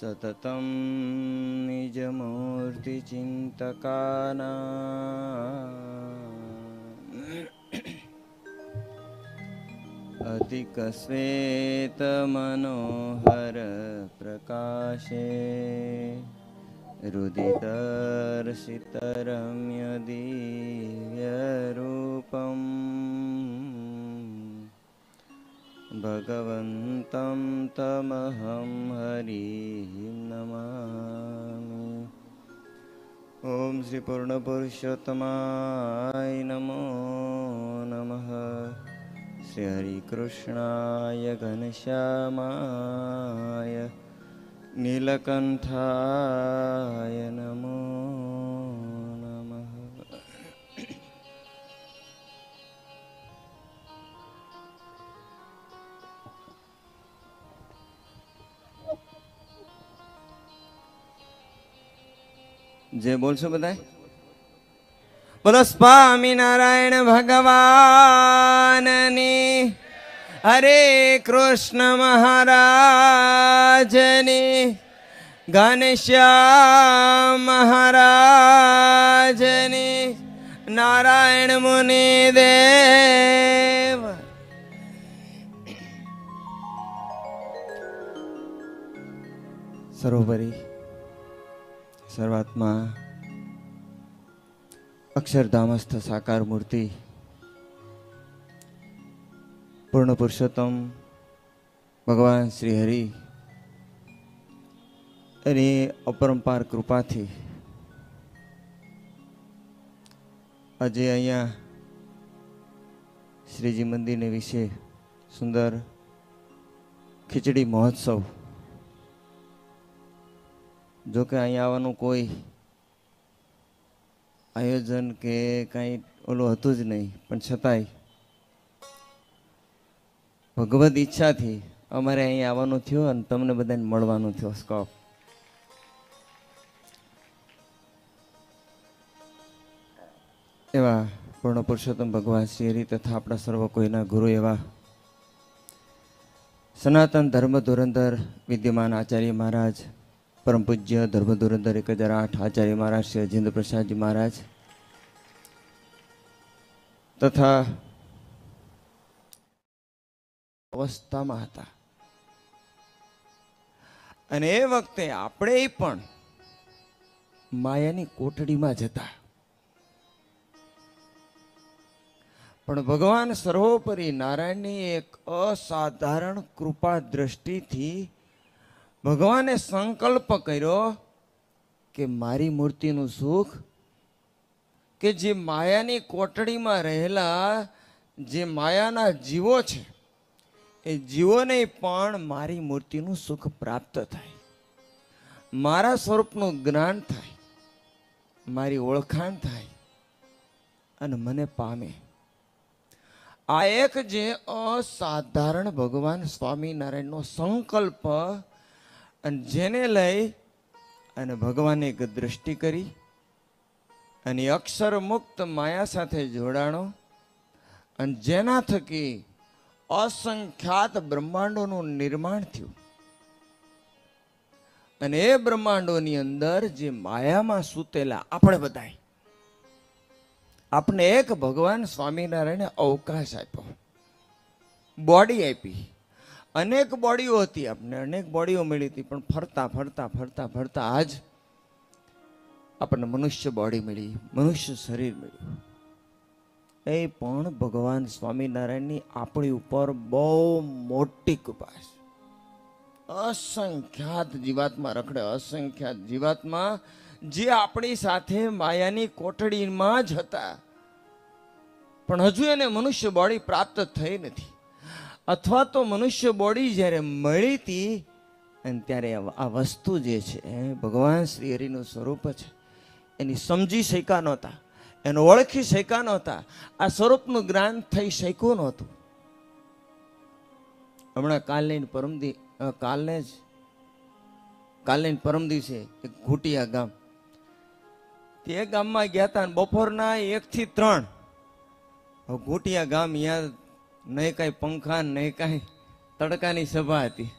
सततं निजमूर्तिचिन्तकाना अतिकश्वेतमनोहरप्रकाशे हृदिदर्शितरम्यदीयरूपम् भगवन्तं तमहं हरिं नमामि। ॐ श्रीपूर्णपुरुषोत्तमाय नमो नमः। श्रीहरिकृष्णाय घनश्यामाय नीलकण्ठाय नमो જે બોલશો બધા બોલો સ્વામિનારાયણ ભગવાનની હરે કૃષ્ણ મહારાજની ઘનશ્યામ મહારાજની, નારાયણ મુનિ દેવ. સરોવરી શરૂઆતમાં અક્ષરધામસ્થ સાકાર મૂર્તિ, પૂર્ણ પુરુષોત્તમ, ભગવાન શ્રી હરિ, એની અપરંપાર કૃપાથી આજે અહીંયા શ્રીજી મંદિરને વિશે સુંદર ખીચડી મહોત્સવ જો કે અહીંયા આવવાનું કોઈ આયોજન કે કાંઈ ઓલું હતું જ નહીં, પણ છતાંય ભગવદ ઈચ્છાથી અમારે અહીં આવવાનું થયું અને તમને બધાને મળવાનું થયો, સ્કોપ. એવા પૂર્ણ પુરુષોત્તમ ભગવાન શ્રી તથા આપણા સર્વ કોઈના ગુરુ એવા સનાતન ધર્મ ધુરંધર વિદ્યમાન આચાર્ય મહારાજ પરમ પૂજ્ય ધર્મધુરંધર એક હજાર આઠ આચાર્ય મહારાજ શ્રી અજેન્દ્ર પ્રસાદજી મહારાજ તથા અવસ્થામાં હતા. અને એ વખતે આપણે પણ માયાની કોટડીમાં જતા પણ ભગવાન સર્વોપરી નારાયણની એક અસાધારણ કૃપા દ્રષ્ટિથી ભગવાને સંકલ્પ કર્યો કે મારી મૂર્તિનું સુખ કે જે માયાની કોટડીમાં રહેલા જે માયાના જીવો છે, એ જીવોને પણ મારી મૂર્તિનું સુખ પ્રાપ્ત થાય. મારા સ્વરૂપનું જ્ઞાન થાય, મારી ઓળખાણ થાય અને મને પામે. આ એક જે અસાધારણ ભગવાન સ્વામિનારાયણનો સંકલ્પ અને જેને લઈ અને ભગવાને એક દ્રષ્ટિ કરી અને અક્ષર મુક્ત માયા સાથે જોડાણો અને જેના થકી અસંખ્યાત બ્રહ્માંડોનું નિર્માણ થયું. અને એ બ્રહ્માંડોની અંદર જે માયામાં સૂતેલા આપણે બધાય આપણે એક ભગવાન સ્વામિનારાયણે અવકાશ આપ્યો બોડી આપી. અનેક બોડીઓ હતી આપણે અનેક બોડીઓ મળી હતી, પણ ફરતા ફરતા ફરતા ફરતા આજ આપણને મનુષ્ય બોડી મળી, મનુષ્ય શરીર મળ્યું. એ પણ ભગવાન સ્વામિનારાયણની આપણી ઉપર બહુ મોટી કૃપા છે. અસંખ્યાત જીવાતમાં રખડે, અસંખ્યાત જીવાતમાં જે આપણી સાથે માયાની કોટડીમાં જ હતા. પણ હજુ એને મનુષ્ય બોડી પ્રાપ્ત થઈ નથી. અથવા તો મનુષ્ય બોડી જ્યારે મળી હતી અને ત્યારે આ વસ્તુ જે છે એ ભગવાન શ્રી હરિનું સ્વરૂપ છે એની સમજી શક્યા નહોતા, એને ઓળખી શક્યા નહોતા, આ સ્વરૂપનું જ્ઞાન થઈ શક્યું નહોતું. હમણાં કાલે પરમદી કાલને કાલે જ કાલે ને પરમ દિવસે એક ઘૂટિયા ગામ, તે ગામમાં ગયા હતા બપોરના એક થી ત્રણ ઘૂટિયા ગામ અહીંયા નહીં કાંઈ પંખા, નહીં કાંઈ તડકાની સભા હતી.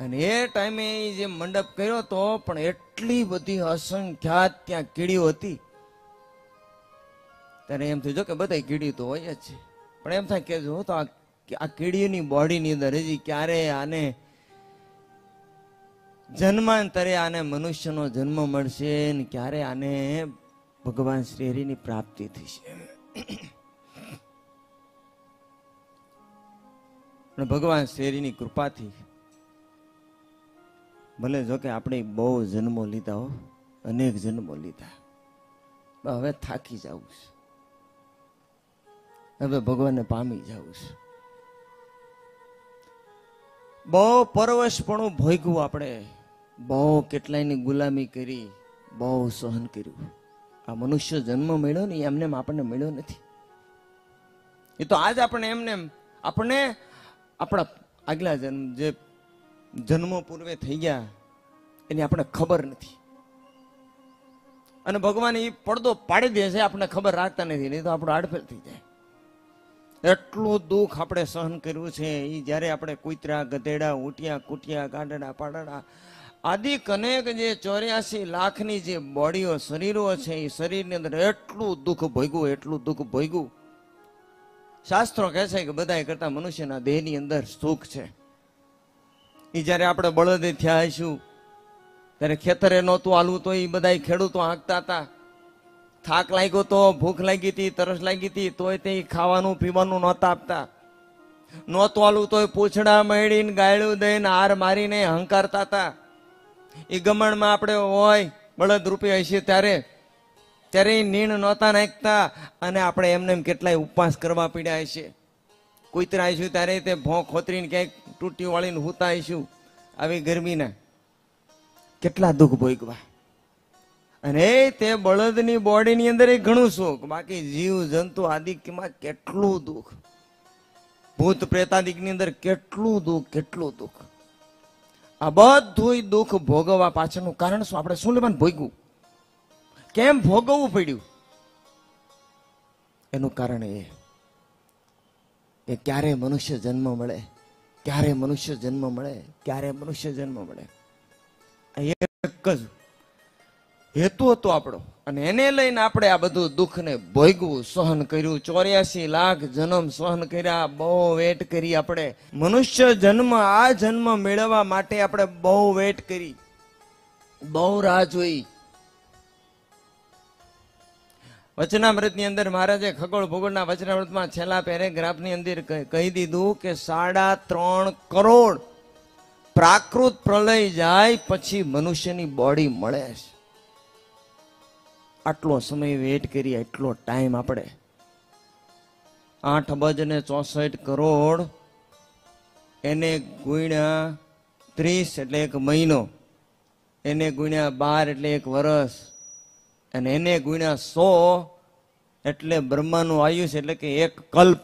અને એ ટાઈમે જે મંડપ કર્યો હતો પણ એટલી બધી અસંખ્યાત ત્યાં કીડીઓ હતી. ત્યારે એમ થયું કે બધા કીડી તો હોય જ છે. પણ એમ થાય કે જો તો આ કીડીની બોડીની અંદર હજી ક્યારે આને જન્માંતરે આને મનુષ્યનો જન્મ મળશે ને ક્યારે આને ભગવાન શ્રી હરિની પ્રાપ્તિ થશે. અને ભગવાન શેરીની કૃપાથી ભલે જો કે આપણે બહુ જન્મો લીધા હો, અનેક જન્મો લીધા. હવે થાકી જવું છે. હવે ભગવાનને પામી જવું છે. બહુ પરવશપણું ભોગવું આપણે. બહુ કેટલાયની ગુલામી કરી, બહુ સહન કર્યું. આ મનુષ્ય જન્મ મળ્યો ને એમને આપણને મળ્યો નથી. એ તો આજ આપણે એમને એમ, આપણને આપણા આગલા જન્મ જે જન્મો પૂર્વે થઈ ગયા, એની આપણે ખબર નથી. અને ભગવાન એ પડદો પાડી દે છે આપણને ખબર રાખતા નથી, નહીં તો આપણો આડફેલ થઈ જાય. એટલું દુઃખ આપણે સહન કર્યું છે એ જ્યારે આપણે કુતરા, ગધેડા ઊંટિયા કુટિયા, ગાંડડા, પાડડા, આદિ કનેક જે ચોર્યાસી લાખની જે બોડીઓ, શરીરો છે એ શરીરની અંદર એટલું દુઃખ ભોગ્યું, એટલું દુઃખ ભોગવું શાસ્ત્રો કહે છે કે બધા કરતા મનુષ્યના દેહની અંદર સુખ છે. એ જ્યારે આપણે બળદે થયા છું ત્યારે ખેતરે નહોતું હાલવું તો એ બધા ખેડૂતો હાંકતા હતા. થાક લાગ્યો તો, ભૂખ લાગી હતી, તરસ લાગી હતી, તોય તે ખાવાનું પીવાનું નહોતા આપતા. નહોતું હાલવું તોય પૂછડા મળીને ગાયડું દઈને હાર મારીને હંકારતા હતા. એ ગમણમાં આપણે હોય, બળદ રૂપિયા હશે ત્યારે ત્યારે એ નીણ નહોતા નાખતા અને આપણે એમને એમ કેટલાય ઉપવાસ કરવા પીડ્યા છે. કૂતરા આવીશું ત્યારે તે ભો ખોતરીને ક્યાંક તૂટી વાળીને હુતા આવીશું આવી ગરમીના. કેટલા દુઃખ ભોગવા. અને તે બળદની બોડીની અંદર એ ઘણું સુખ બાકી જીવ, જંતુ, આદિકમાં કેટલું દુઃખ. ભૂત, પ્રેતાદિકની અંદર કેટલું દુઃખ કેટલું દુઃખ. આ બધું દુઃખ ભોગવવા પાછળનું કારણ શું? આપણે શું લેવાનું ભોગવું કેમ ભોગવવું પડ્યું? એનું કારણ એ એ ક્યારે મનુષ્ય જન્મ મળે, ક્યારે મનુષ્ય જન્મ મળે, ક્યારે મનુષ્ય જન્મ મળે. એક જ હેતુ હતો આપણો. અને એને લઈને આપણે આ બધું દુઃખને ભોગવું, સહન કર્યું. ચોર્યાસી લાખ જન્મ સહન કર્યા, બહુ વેટ કરી આપણે. મનુષ્ય જન્મ, આ જન્મ મેળવવા માટે આપણે બહુ વેટ કરી. બહુ રાહ જોઈ. વચનામૃતની અંદર મહારાજે ખગોળ ભૂગોળના વચનામૃતમાં છેલ્લા પેરેગ્રાફની અંદર કહી દીધું કે સાડા ત્રણ કરોડ પ્રાકૃત પ્રલય જાય પછી મનુષ્યની બોડી મળે છે. આટલો સમય વેટ કરીએ એટલો ટાઈમ આપણે. આઠ અબજ ને ચોસઠ કરોડ એને ગુણ્યા ત્રીસ એટલે એક મહિનો, એને ગુણ્યા બાર એટલે એક વર્ષ અને એને ગુણ્યા સો એટલે બ્રહ્માનું આયુષ એટલે કે એક કલ્પ.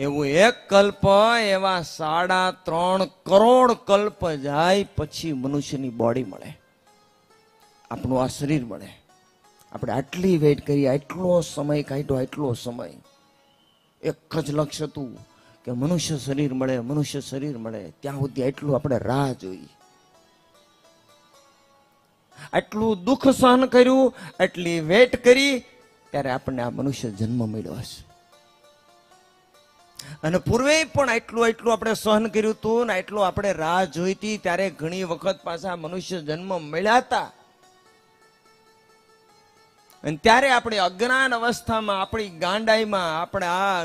એવું એક કલ્પ, એવા સાડા ત્રણ કરોડ કલ્પ જાય પછી મનુષ્યની બોડી મળે. આપણું આ શરીર મળે. આપણે આટલી વેઇટ કરી આટલો સમય કાઢ્યો, આટલો સમય. એક જ લક્ષ્ય હતું કે મનુષ્ય શરીર મળે, મનુષ્ય શરીર મળે. ત્યાં સુધી આટલું આપણે રાહ જોઈ. આટલું દુઃખ સહન કર્યું, આટલી વેટ કરી, ત્યારે આપણને આ મનુષ્ય જન્મ મળ્યો હશે. અને પૂર્વે પણ આટલું આટલું આપણે સહન કર્યું હતું ને આટલું આપણે રાહ જોઈતી ત્યારે ઘણી વખત પાછા મનુષ્ય જન્મ મળ્યા હતા. અને ત્યારે આપણે અજ્ઞાન અવસ્થામાં, આપણી ગાંડાઈમાં, આપણે આ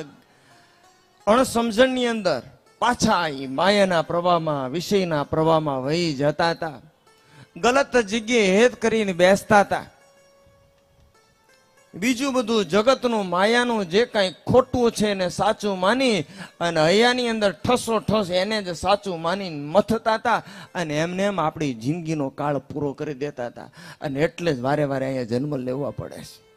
અણસમજણની અંદર પાછા માયાના પ્રવાહમાં, વિષયના પ્રવાહમાં વહી જતા હતા. ગલત જગ્યાએ હેત કરીને બેસતા હતા. બીજું બધું જગતનું માયાનું જે કાંઈ ખોટું છે એને સાચું માની અને હૈયાની અંદર ઠસો ઠસ એને જ સાચું માની મથતા હતા અને એમને એમ આપણી જિંદગીનો કાળ પૂરો કરી દેતા હતા. અને એટલે જ વારે વારે અહીંયા જન્મ લેવા પડે છે.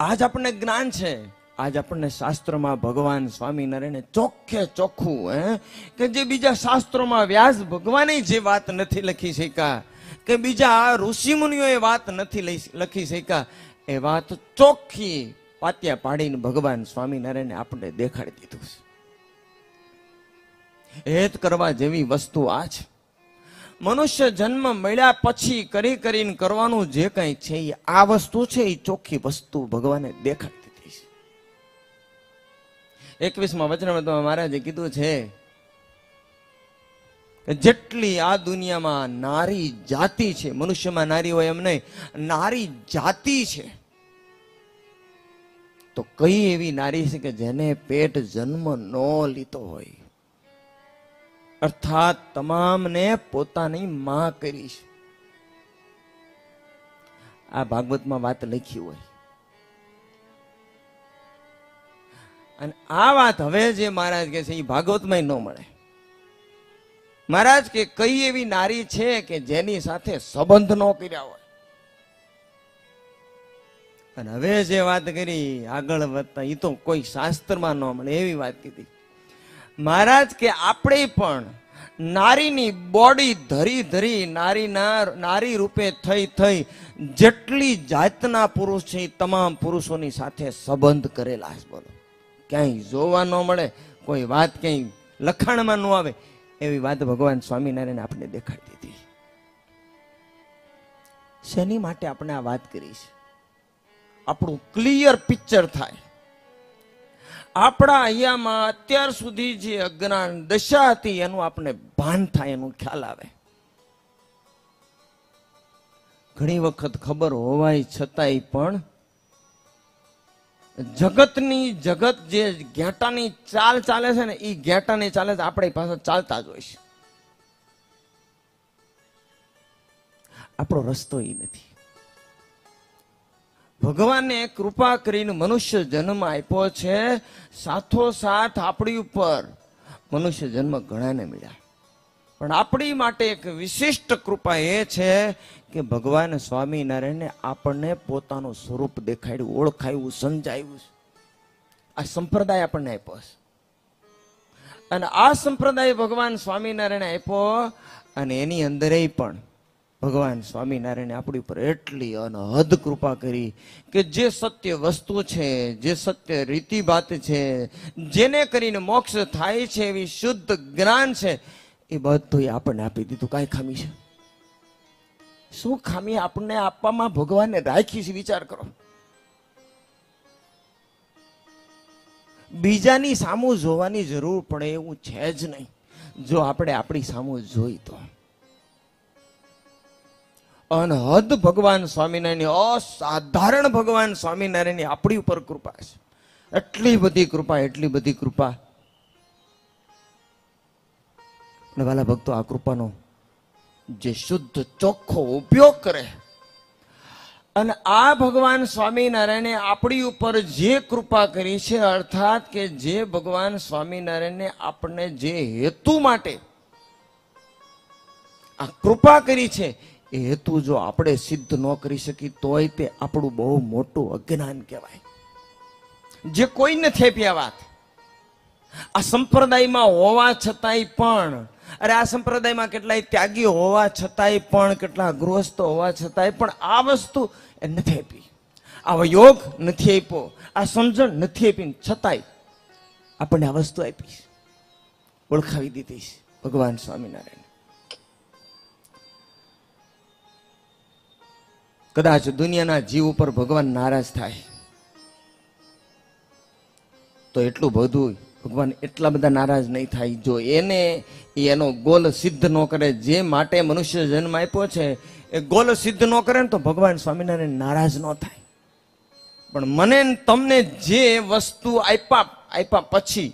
આજ આપણને જ્ઞાન છે. આજ આપણને શાસ્ત્રોમાં ભગવાન સ્વામિનારાયણે ચોખ્ખે ચોખ્ખું, હે? કે જે બીજા શાસ્ત્રોમાં વ્યાસ ભગવાને જે વાત નથી લખી શક્યા, કે બીજા આ ઋષિમુનિઓએ વાત નથી લખી શક્યા, એ વાત ચોખ્ખી પાત્યા પાડીને ભગવાન સ્વામિનારાયણે આપણને દેખાડી દીધું છે. હેત કરવા જેવી વસ્તુ આ છે. મનુષ્ય જન્મ મળ્યા પછી કરી કરીને કરવાનું જે કંઈ છે, એ આ વસ્તુ છે, એ ચોખ્ખી વસ્તુ ભગવાને દેખાડી એકવીસમાં વચનમાં મહારાજે કીધું છે જેટલી આ દુનિયામાં નારી જાતિ છે, મનુષ્યમાં નારી હોય એમ નહીં, નારી જાતિ છે, તો કઈ એવી નારી છે કે જેને પેટ જન્મ ન લીધો હોય? અર્થાત તમામને પોતાની માં કરી છે. આ ભાગવતમાં વાત લખી હોય. અને આ વાત હવે જે મહારાજ કે છે એ ભાગવતમાં ન મળે. મહારાજ કે કઈ એવી નારી છે કે જેની સાથે સંબંધ ન કર્યા હોય? અને હવે જે વાત કરી, આગળ વધતા એ તો કોઈ શાસ્ત્રમાં ન મળે, એવી વાત કીધી. મહારાજ કે આપણે પણ નારીની બોડી ધરી ધરી, નારીના, નારી રૂપે થઈ થઈ જેટલી જાતના પુરુષ છે તમામ પુરુષોની સાથે સંબંધ કરેલા છે, બોલો. ક્યાંય જોવા ન મળે, કોઈ વાત ક્યાંય લખાણમાં ન આવે, એવી વાત ભગવાન સ્વામિનારાયણ આપણે દેખાડી દીધી. શેની માટે આપણે આ વાત કરી છે? આપણું ક્લિયર પિક્ચર થાય. આપણા અહીંયામાં અત્યાર સુધી જે અજ્ઞાન દશા હતી, એનું આપણે ભાન થાય, એનું ખ્યાલ આવે. ઘણી વખત ખબર હોવાય છતાંય પણ જગતની જગત જે ઘેટાની ચાલ ચાલે છે ને એ ઘેટાની ચાલે છે, આપણી પાસે ચાલતા જ હોય છે. આપણો રસ્તો એ નથી. ભગવાને કૃપા કરીને મનુષ્ય જન્મ આપ્યો છે, સાથોસાથ આપણી ઉપર મનુષ્ય જન્મ ઘણાને મળ્યા. પણ આપણી માટે એક વિશિષ્ટ કૃપા એ છે કે ભગવાન સ્વામિનારાયણે આપણને પોતાનું સ્વરૂપ દેખાડ્યું, ઓળખાયું, સમજાયું આ સંપ્રદાય આપણને આપ્યો છે. અને આ સંપ્રદાય ભગવાન સ્વામિનારાયણે આપ્યો અને એની અંદર પણ ભગવાન સ્વામિનારાયણે આપણી ઉપર એટલી અનહદ કૃપા કરી કે જે સત્ય વસ્તુ છે, જે સત્ય રીતિ વાત છે, જેને કરીને મોક્ષ થાય છે એવી શુદ્ધ જ્ઞાન છે એ બધું આપણને આપી દીધું. કાંઈ ખામી છે? શું ખામી આપણને આપવામાં ભગવાનને રાખી છે? વિચાર કરો. બીજાની સામું જોવાની જરૂર પડે એવું છે જ નહીં. જો આપણે આપણી સામું જોઈ તો. અનહદ ભગવાન સ્વામિનારાયણની, અસાધારણ ભગવાન સ્વામિનારાયણની આપણી ઉપર કૃપા છે. એટલી બધી કૃપા, એટલી બધી કૃપા અને વાલા ભક્તો, આ કૃપાનો જે શુદ્ધ, ચોખ્ખો ઉપયોગ કરે. અને આ ભગવાન સ્વામિનારાયણે આપણી ઉપર જે કૃપા કરી છે, અર્થાત કે જે ભગવાન સ્વામિનારાયણે આપણને જે હેતુ માટે આ કૃપા કરી છે, એ હેતુ જો આપણે સિદ્ધ ન કરી શકી, તોય તે આપણું બહુ મોટું અજ્ઞાન કહેવાય. જે કોઈને થેપ્યા વાત, આ સંપ્રદાયમાં હોવા છતાંય પણ અરે આ સંપ્રદાયમાં કેટલાય ત્યાગી હોવા છતાંય પણ, કેટલા ગૃહસ્થ હોવા છતાંય પણ આ વસ્તુ એ નથી આપી. આવો યોગ નથી આપ્યો, આ સમજણ નથી આપી છતાંય આપણને આ વસ્તુ આપી. ઓળખાવી દીધી છે ભગવાન સ્વામિનારાયણ. કદાચ દુનિયાના જીવ ઉપર ભગવાન નારાજ થાય, તો એટલું બધું ભગવાન એટલા બધા નારાજ નહીં થાય. જો એને એનો ગોલ સિદ્ધ ન કરે, જે માટે મનુષ્ય જન્મ આપ્યો છે, એ ગોલ સિદ્ધ ન કરે ને તો ભગવાન સ્વામિનારાયણ નારાજ ન થાય. પણ મને તમને જે વસ્તુ આપ્યા આપ્યા પછી,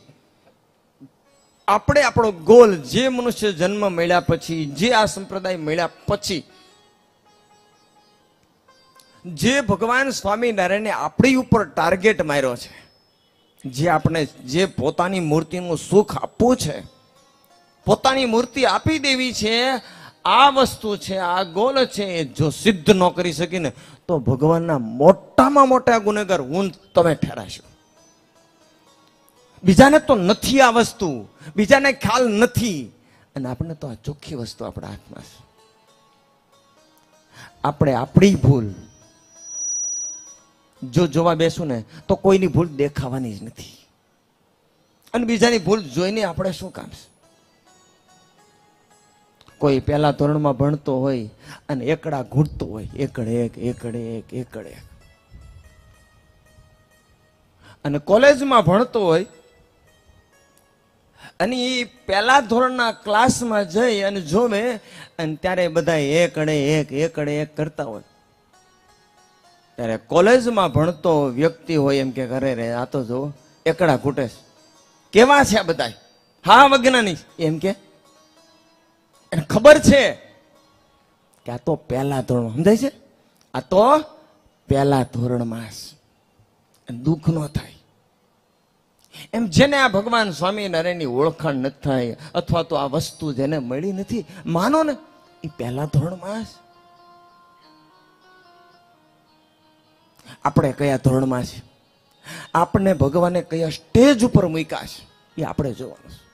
આપણે આપણો ગોલ જે મનુષ્ય જન્મ મળ્યા પછી, જે આ સંપ્રદાય મળ્યા પછી, જે ભગવાન સ્વામિનારાયણે આપણી ઉપર ટાર્ગેટ માર્યો છે. જે આપણે જે પોતાની મૂર્તિનું સુખ આપવું છે, પોતાની મૂર્તિ આપી દેવી છે, આ વસ્તુ છે, આ ગોલ છે, જો સિદ્ધ ન કરી શકીને, તો ભગવાનના મોટામાં મોટા ગુનેગાર હું તમે ઠેરાશો. બીજાને તો નથી આ વસ્તુ, બીજાને ખ્યાલ નથી. અને આપણે તો આ ચોખ્ખી વસ્તુ આપણા હાથમાં છે. આપણે આપણી ભૂલ જો જોવા બેસું ને, તો કોઈની ભૂલ દેખાવાની જ નથી. અને બીજાની ભૂલ જોઈને આપણે શું કામ કોઈ પહેલા ધોરણમાં ભણતો હોય અને એકડા ઘૂંટતો હોય, એકડ એક એકડ એક એકડ એક. અને કોલેજમાં ભણતો હોય અને એ પહેલા ધોરણના ક્લાસમાં જઈ અને જોવે અને ત્યારે બધા એકડે એક એકડે એક કરતા હોય. ત્યારે કોલેજમાં ભણતો વ્યક્તિ હોય એમ કે ઘરે રે આ તો જો, એકડા છે. કેવા છે આ બધા હા વજ્ઞાની એમ કે, એને ખબર છે કે આ તો પહેલા ધોરણ સમજાય છે? આ તો પહેલા ધોરણમાં છે. દુઃખ ન થાય. એમ જેને આ ભગવાન સ્વામિનારાયણની ઓળખાણ નથી થાય, અથવા તો આ વસ્તુ જેને મળી નથી, માનો ને એ પહેલા ધોરણમાં છે. આપણે કયા ધોરણમાં છે આપણને ભગવાને કયા સ્ટેજ ઉપર મૂક્યા છે? એ આપણે જોવાનું છે.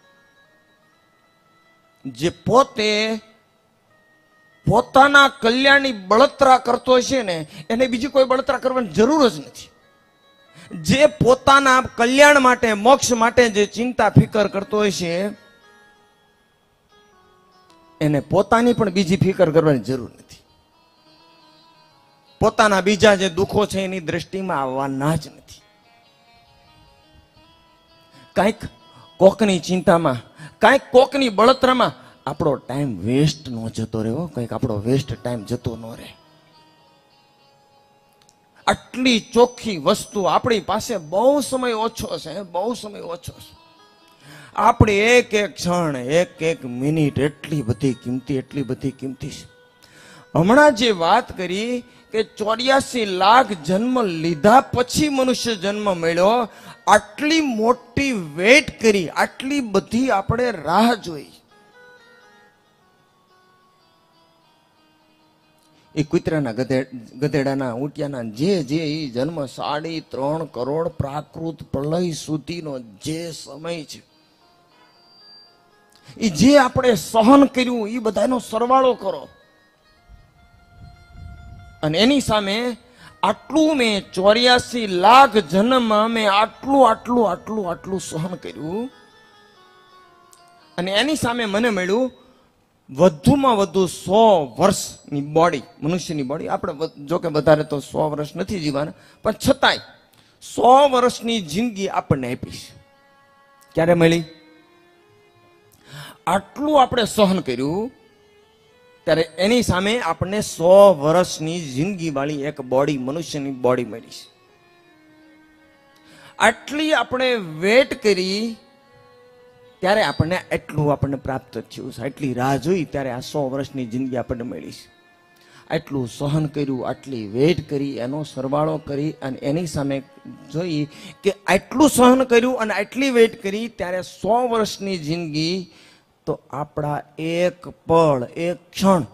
જે પોતે પોતાના કલ્યાણની બળતરા કરતો છે ને, એને બીજી કોઈ બળતરા કરવાની જરૂર જ નથી. જે પોતાના કલ્યાણ માટે, મોક્ષ માટે જે ચિંતા, ફિકર કરતો હોય છે એને પોતાની પણ બીજી ફિકર કરવાની જરૂર નથી. પોતાના બીજા જે દુઃખો છે એની દ્રષ્ટિમાં આવવાના જ નથી. કાંઈક કોકની ચિંતામાં, કાંઈક કોકની બળતરામાં આપણો ટાઈમ વેસ્ટ ન જતો રહે હો કંઈક આપણો વેસ્ટ ટાઈમ જતો ન રહે. આટલી ચોખ્ખી વસ્તુ આપણી પાસે બહુ સમય ઓછો છે, બહુ સમય ઓછો છે. આપણે એક એક ક્ષણ, એક એક મિનિટ એટલી બધી કિંમતી, એટલી બધી કિંમતી છે. હમણાં જે વાત કરી કે ચોર્યાસી લાખ જન્મ લીધા પછી મનુષ્ય જન્મ મળ્યો, આટલી મોટી વેટ કરી, આટલી બધી આપણે રાહ જોઈ. એ કુતરાના ગધે, ગધેડાના ઊંટિયાના જે જે એ જન્મ સાડી, ત્રણ કરોડ પ્રાકૃત પ્રલય સુધીનો જે સમય છે. એ જે આપણે સહન કર્યું એ બધાનો સરવાળો કરો. અને એની સામે આટલું મેં ચોર્યાસી લાખ જન્મમાં મેં આટલું આટલું આટલું આટલું સહન કર્યું. અને એની સામે મને મળ્યું વધુમાં વધુ સો વર્ષની બોડી મનુષ્યની બોડી આપણે જોકે વધારે તો સો વર્ષ નથી જીવાના પણ છતાંય સો વર્ષની જિંદગી આપણને આપી છે. ક્યારે મળી? આટલું આપણે સહન કર્યું ત્યારે એની સામે આપણને સો વર્ષની જિંદગી વાળી એક બોડી મનુષ્યની બોડી મળી છે. આટલી આપણે વેટ કરી, ત્યારે આપણને એટલું આપણને પ્રાપ્ત થયું છે. આટલી રાહ જોઈ, ત્યારે આ સો વર્ષની જિંદગી આપણને મળી છે. આટલું સહન કર્યું, આટલી વેટ કરી, એનો સરવાળો કરી અને એની સામે જોઈ કે આટલું સહન કર્યું અને આટલી વેટ કરી, ત્યારે સો વર્ષની જિંદગી તો આપણા એક પળ, એક ક્ષણ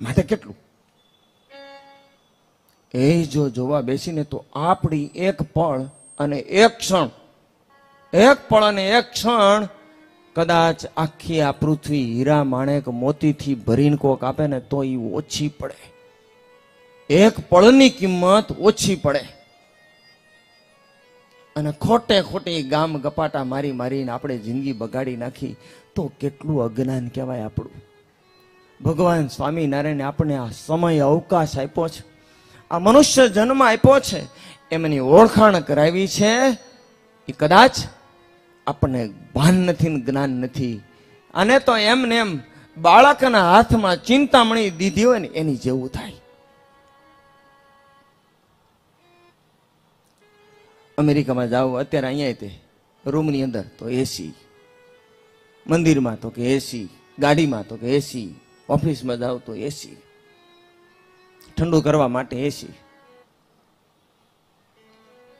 માટે કેટલું? એ જો જોવા બેસીને તો આપણી એક પળ અને એક ક્ષણ, એક પળ અને એક ક્ષણ કદાચ આખી આ પૃથ્વી હીરા માણેક મોતીથી ભરીને કોક આપે ને તો એ ઓછી પડે. એક પળની કિંમત ઓછી પડે. અને ખોટે ખોટી ગામ ગપાટા મારી મારીને આપણે જિંદગી બગાડી નાખી. તો કેટલું અજ્ઞાન કહેવાય આપણું. ભગવાન સ્વામિનારાયણે આપણને આ સમય અવકાશ આપ્યો છે. આ મનુષ્ય જન્મ આપ્યો છે. એમની ઓળખાણ કરાવી છે એ કદાચ આપણને ભાન નથી જ્ઞાન નથી. અને તો એમને એમ બાળકના હાથમાં ચિંતામણી દીધી હોય ને એની જેવું થાય. અમેરિકામાં જાઓ, અત્યારે અહીંયા તે રૂમની અંદર તો એસી મંદિરમાં તો કે એસી ગાડીમાં તો કે એસી ઓફિસમાં જાઓ તો એસી ઠંડુ કરવા માટે એસી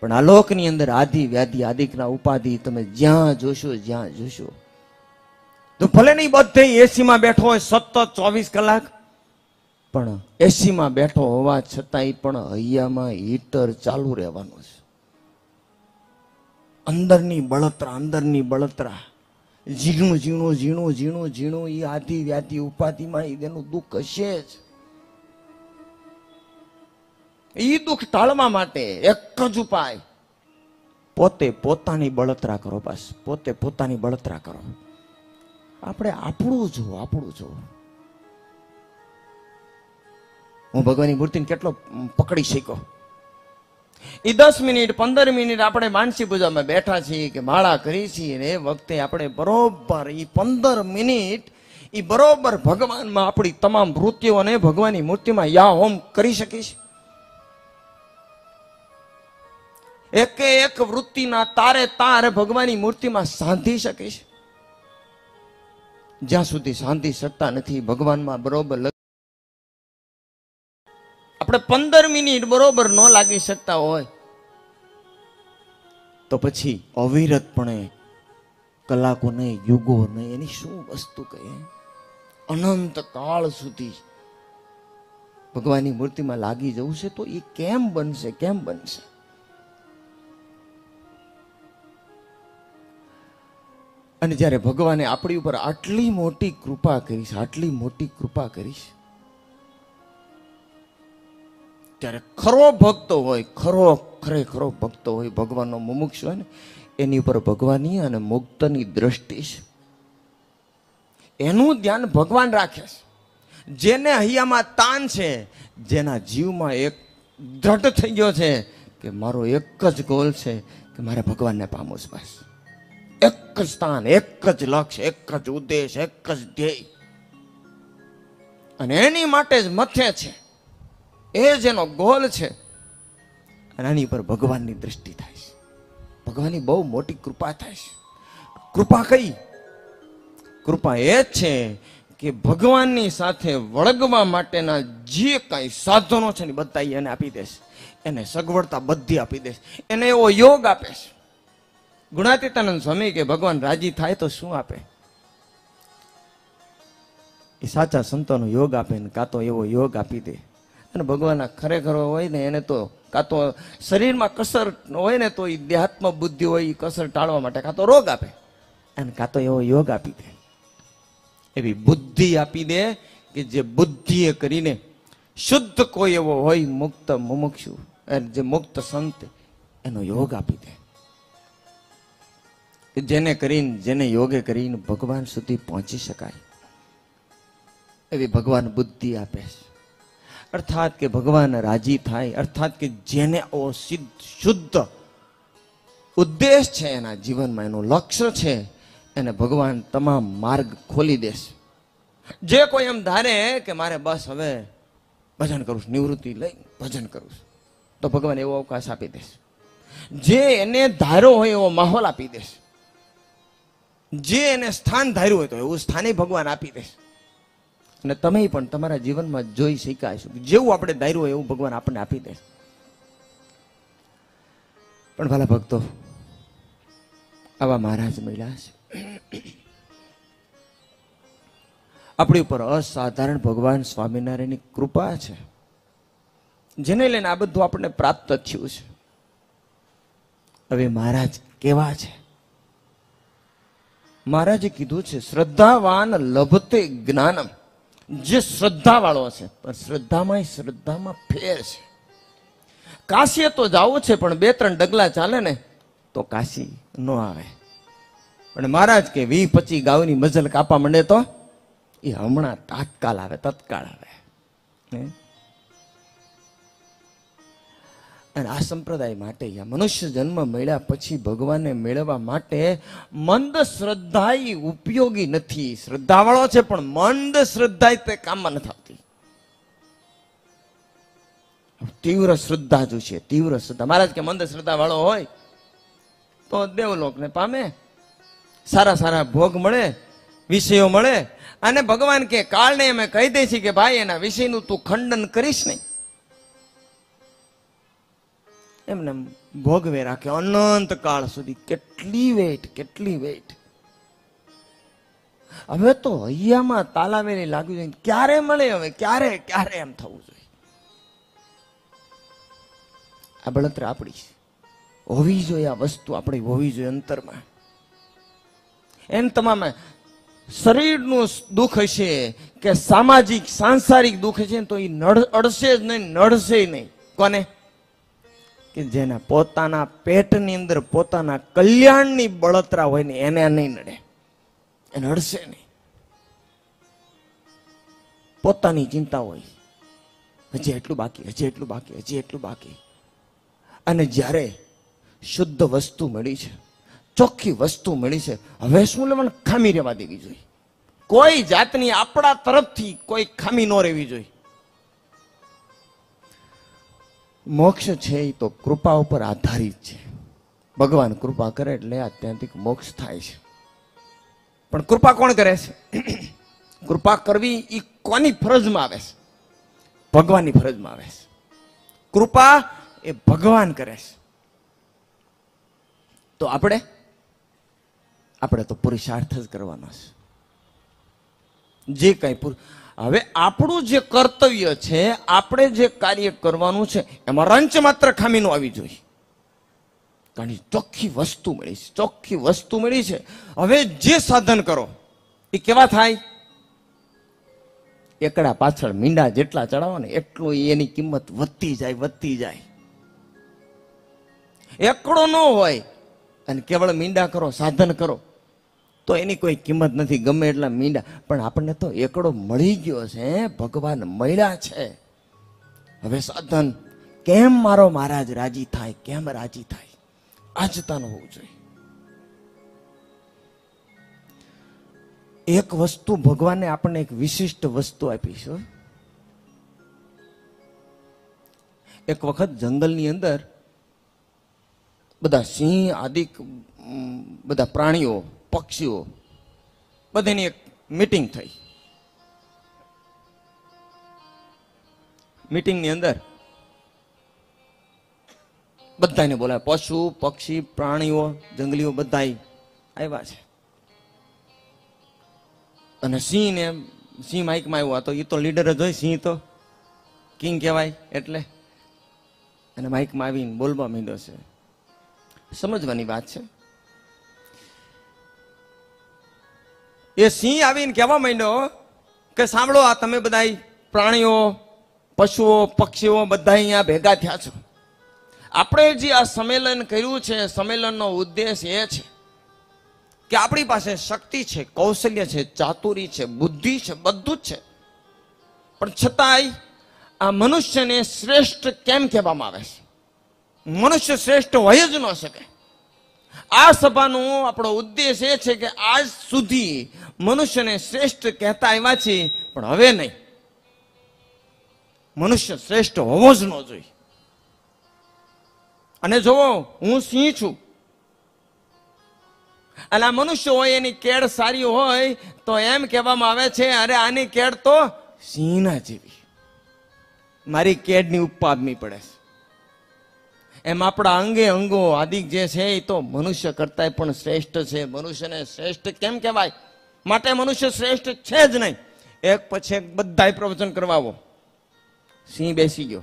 પણ આ લોકની અંદર આદિ વ્યાધિ આદિકના ઉપાધિ તમે જ્યાં જોશો જ્યાં જોશો. તો ભલે નહીં બધે એસીમાં બેઠો હોય સતત ચોવીસ કલાક, પણ એસીમાં બેઠો હોવા છતાંય પણ હૈયામાં હીટર ચાલુ રહેવાનું છે. અંદરની બળતરા અંદરની બળતરા. ઝીણું ઝીણું ઝીણું ઝીણું ઝીણું એ આધિ વ્યાધિ ઉપાધિમાં એનું દુઃખ હશે જ. એ દુઃખ ટાળવા માટે એક જ ઉપાય. પોતે પોતાની બળતરા કરો બસ. પોતે પોતાની બળતરા કરો. આપણે આપણું જો આપણું જો હું ભગવાનની મૂર્તિને કેટલો પકડી શક્યો? એ દસ મિનિટ, પંદર મિનિટ આપણે માનસી પૂજામાં બેઠા છીએ કે માળા કરી છીએ ને વખતે આપણે બરોબર એ પંદર મિનિટ એ બરોબર ભગવાનમાં આપણી તમામ વૃત્તિઓને ભગવાનની મૂર્તિમાં યા હોમ કરી શકીશ એકે એક વૃત્તિના તારે તાર ભગવાનની મૂર્તિમાં સાંધી શકીશ જ્યાં સુધી સાંધી શકતા નથી, ભગવાનમાં બરોબર આપણે પંદર મિનિટ બરોબર ન લાગી શકતા હોય. તો પછી અવિરતપણે કલાકો નહીં યુગો નહીં એની શું વસ્તુ કહીએ અનંત કાળ સુધી ભગવાનની મૂર્તિમાં લાગી જવું છે તો એ કેમ બનશે? કેમ બનશે? અને જ્યારે ભગવાને આપણી ઉપર આટલી મોટી કૃપા કરી છે, આટલી મોટી કૃપા કરી છે ત્યારે ખરો ભક્તો હોય, ખરો, ખરેખરો ભક્તો હોય, ભગવાનનો મુમુક્ષ હોય ને, એની ઉપર ભગવાનની અને મુક્તની દ્રષ્ટિ છે. એનું ધ્યાન ભગવાન રાખે છે. જેને હૈયામાં તાન છે, જેના જીવમાં એક દ્રઢ થઈ ગયો છે, કે મારો એક જ ગોલ છે કે મારે ભગવાનને પામવું છે બસ. એક જ સ્થાન, એક જ લક્ષ્ય, એક જ ઉદ્દેશ, એક જ ધ્યેય. અને એની માટે જ મથે છે. એ જેનો ગોલ છે. અને આની પર ભગવાનની દ્રષ્ટિ થાય છે. ભગવાનની બહુ મોટી કૃપા થાય છે. કૃપા કઈ? કૃપા એ જ છે કે ભગવાનની સાથે વળગવા માટેના જે કાંઈ સાધનો છે ને બધા એને આપી દેશે એને સગવડતા બધી આપી દેશે એને એવો યોગ આપે છે. ગુણાતીતાનંદ સ્વામી કે ભગવાન રાજી થાય તો શું આપે? એ સાચા સંતોનો યોગ આપે ને કાં તો એવો યોગ આપી દે. અને ભગવાનના ખરેખર હોય ને એને તો કાં તો શરીરમાં કસર હોય ને તો એ દેહાત્મ બુદ્ધિ હોય એ કસર ટાળવા માટે, કાં તો રોગ આપે. અને કાં તો એવો યોગ આપી દે. એવી બુદ્ધિ આપી દે કે જે બુદ્ધિએ કરીને શુદ્ધ કોઈ એવો હોય મુક્ત મુમુક્ષુ જે મુક્ત સંત એનો યોગ આપી દે. કે જેને કરીને, જેને યોગે કરીને ભગવાન સુધી પહોંચી શકાય. એવી ભગવાન બુદ્ધિ આપે. છે અર્થાત કે ભગવાન રાજી થાય, અર્થાત કે જેને આવો સિદ્ધ, શુદ્ધ ઉદ્દેશ છે એના જીવનમાં, એનું લક્ષ્ય છે, એને ભગવાન તમામ માર્ગ ખોલી દેશે. જે કોઈ એમ ધારે કે મારે બસ હવે ભજન કરું છું, નિવૃત્તિ લઈ ભજન કરું છું, તો ભગવાન એવો અવકાશ આપી દેશે. જે એને ધારો હોય એવો માહોલ આપી દેશે. જે એને સ્થાન ધાર્યું હોય તો એવું સ્થાને ભગવાન આપી દેશે. અને તમે પણ તમારા જીવનમાં જોઈ શીખાશો જેવું આપણે ધાર્યું હોય એવું ભગવાન આપણને આપી દે. પણ ભલા ભક્તો, આવા મહારાજ મળ્યા છે. આપણી ઉપર અસાધારણ ભગવાન સ્વામિનારાયણની કૃપા છે. જેને લઈને આ બધું આપણને પ્રાપ્ત થયું છે. હવે મહારાજ કેવા છે? મહારાજે કીધું છે, શ્રદ્ધાવાન લભતે જ્ઞાનમ. જે શ્રદ્ધા વાળો છે પણ શ્રદ્ધામાં શ્રદ્ધામાં ફેર છે. કાશીએ તો જવું છે, પણ બે ત્રણ ડગલા ચાલે ને, તો કાશી ન આવે. પણ મહારાજ કે વી પચી ગાઉની મજલ કાપા માંડે તો એ હમણાં તાત્કાલ આવે, તત્કાળ આવે. અને આ સંપ્રદાય માટે મનુષ્ય જન્મ મળ્યા પછી ભગવાનને મેળવવા માટે મંદ શ્રદ્ધા ઉપયોગી નથી. શ્રદ્ધાવાળો છે, પણ મંદ શ્રદ્ધા તે કામમાં નથી આવતી. તીવ્ર શ્રદ્ધા જો છે, તીવ્ર શ્રદ્ધા. મહારાજ કે મંદ શ્રદ્ધા વાળો હોય, તો દેવલોકને પામે. સારા સારા ભોગ મળે, વિષયો મળે. અને ભગવાન કે કાળને અમે કહી દે છે કે ભાઈ, એના વિષયનું તું ખંડન કરીશ નહીં. એમને ભોગવે રાખે અનંત કાળ સુધી કેટલી વેટ કેટલી વેટ. હવે તો હૈયામાં તાલાવેલી લાગ્યું છે ક્યારે મળે હવે? ક્યારે ક્યારે એમ થવું જોઈએ? આ બળતરા આપણી હોવી જોઈએ આ વસ્તુ આપણી, હોવી જોઈએ અંતરમાં. એમ તમામ શરીરનું દુઃખ હશે કે સામાજિક, સાંસારિક દુઃખ છે તો એ નડ, અડશે જ નહીં, નડશે નહીં. કોને? કે જેના પોતાના પેટની અંદર પોતાના કલ્યાણની બળતરા હોય ને એને નહીં નડે. એને નડશે નહીં. પોતાની ચિંતા હોય. હજી એટલું બાકી, હજી એટલું બાકી, હજી એટલું બાકી. અને જ્યારે શુદ્ધ વસ્તુ મળી છે, ચોખ્ખી વસ્તુ મળી છે, હવે શું લેવાનું? ખામી રહેવા દેવી જોઈએ. કોઈ જાતની આપણા તરફથી કોઈ ખામી ન રહેવી જોઈએ. મોક્ષ છે એ તો કૃપા ઉપર આધારિત છે. ભગવાન કૃપા કરે એટલે આત્યંતિક મોક્ષ થાય છે. પણ કૃપા કોણ કરે છે? કૃપા કરવી એ કોની ફરજમાં આવે છે? ભગવાનની ફરજમાં આવે છે. કૃપા એ ભગવાન કરે છે. તો આપણે? આપણે તો પુરુષાર્થ જ કરવાનો છે. જે કંઈ હવે આપણું જે કર્તવ્ય છે, આપણે જે કાર્ય કરવાનું છે, એમાં રંચ માત્ર ખામી ન આવી જોઈએ. ઘણી ચોખ્ખી વસ્તુ મળી છે, ચોખ્ખી વસ્તુ મળી છે. હવે જે સાધન કરો, એ કેવા થાય? એકડા પાછળ મીંડા જેટલા ચડાવો ને, એટલું એની કિંમત વધતી જાય વધતી જાય. એકડો ન હોય, અને કેવળ મીંડા કરો, સાધન કરો. તો એની કોઈ કિંમત નથી, ગમે એટલા મીંડા. પણ આપણને તો એકડો મળી ગયો છે, ભગવાન મળ્યા છે. હવે સાધન, કેમ મારો મહારાજ રાજી થાય, કેમ રાજી થાય? આજતાનું હોવું જોઈએ. એક વસ્તુ ભગવાને આપણને એક વિશિષ્ટ વસ્તુ આપી છે. એક વખત જંગલની અંદર બધા સિંહ, આદિક બધા પ્રાણીઓ પક્ષીઓ. બધાની એક મીટિંગ થઈ. મીટિંગની અંદર બધાને બોલાય પશુ, પક્ષી, પ્રાણીઓ, જંગલીઓ બધા આવ્યા છે. અને સિંહ ને સિંહ માઇકમાં આવ્યો. હતો એ તો લીડર જ હોય, સિંહ તો. કિંગ કહેવાય, એટલે. અને માઇકમાં આવીને બોલવા માંડ્યો છે. સમજવાની વાત છે. એ સિંહ આવીને કહેવા માંડ્યો કે સાંભળો, આ તમે બધા પ્રાણીઓ, પશુઓ, પક્ષીઓ બધા અહીંયા ભેગા થયા છો. આપણે જે આ સંમેલન કર્યું છે, સંમેલનનો ઉદ્દેશ એ છે કે આપણી પાસે શક્તિ છે, કૌશલ્ય છે, ચાતુરી છે, બુદ્ધિ છે, બધું જ છે. પણ છતાંય આ મનુષ્યને શ્રેષ્ઠ કેમ કહેવામાં આવે છે? મનુષ્ય શ્રેષ્ઠ હોય જ ન શકે. આ સભાનો આપણો ઉદ્દેશ એ છે કે આજ સુધી મનુષ્યને શ્રેષ્ઠ કહેતા આવ્યા છે, પણ હવે નહીં. મનુષ્ય શ્રેષ્ઠ હોવો જ ન જોઈએ. અને જોવો, હું સિંહ છું. અને આ મનુષ્ય હોય, એની કેડ સારી હોય, તો એમ કહેવામાં આવે છે, અરે, આની કેડ તો સિંહના જેવી. મારી કેડની ઉપાદમી પડે છે. એમ આપણા અંગે અંગો આદિક જે છે એ તો મનુષ્ય કરતા પણ શ્રેષ્ઠ છે. મનુષ્યને શ્રેષ્ઠ કેમ કહેવાય? માટે મનુષ્ય શ્રેષ્ઠ છે જ નહીં. એક પછી એક બધાય પ્રવચન કરવાવો સિંહ બેસી ગયો.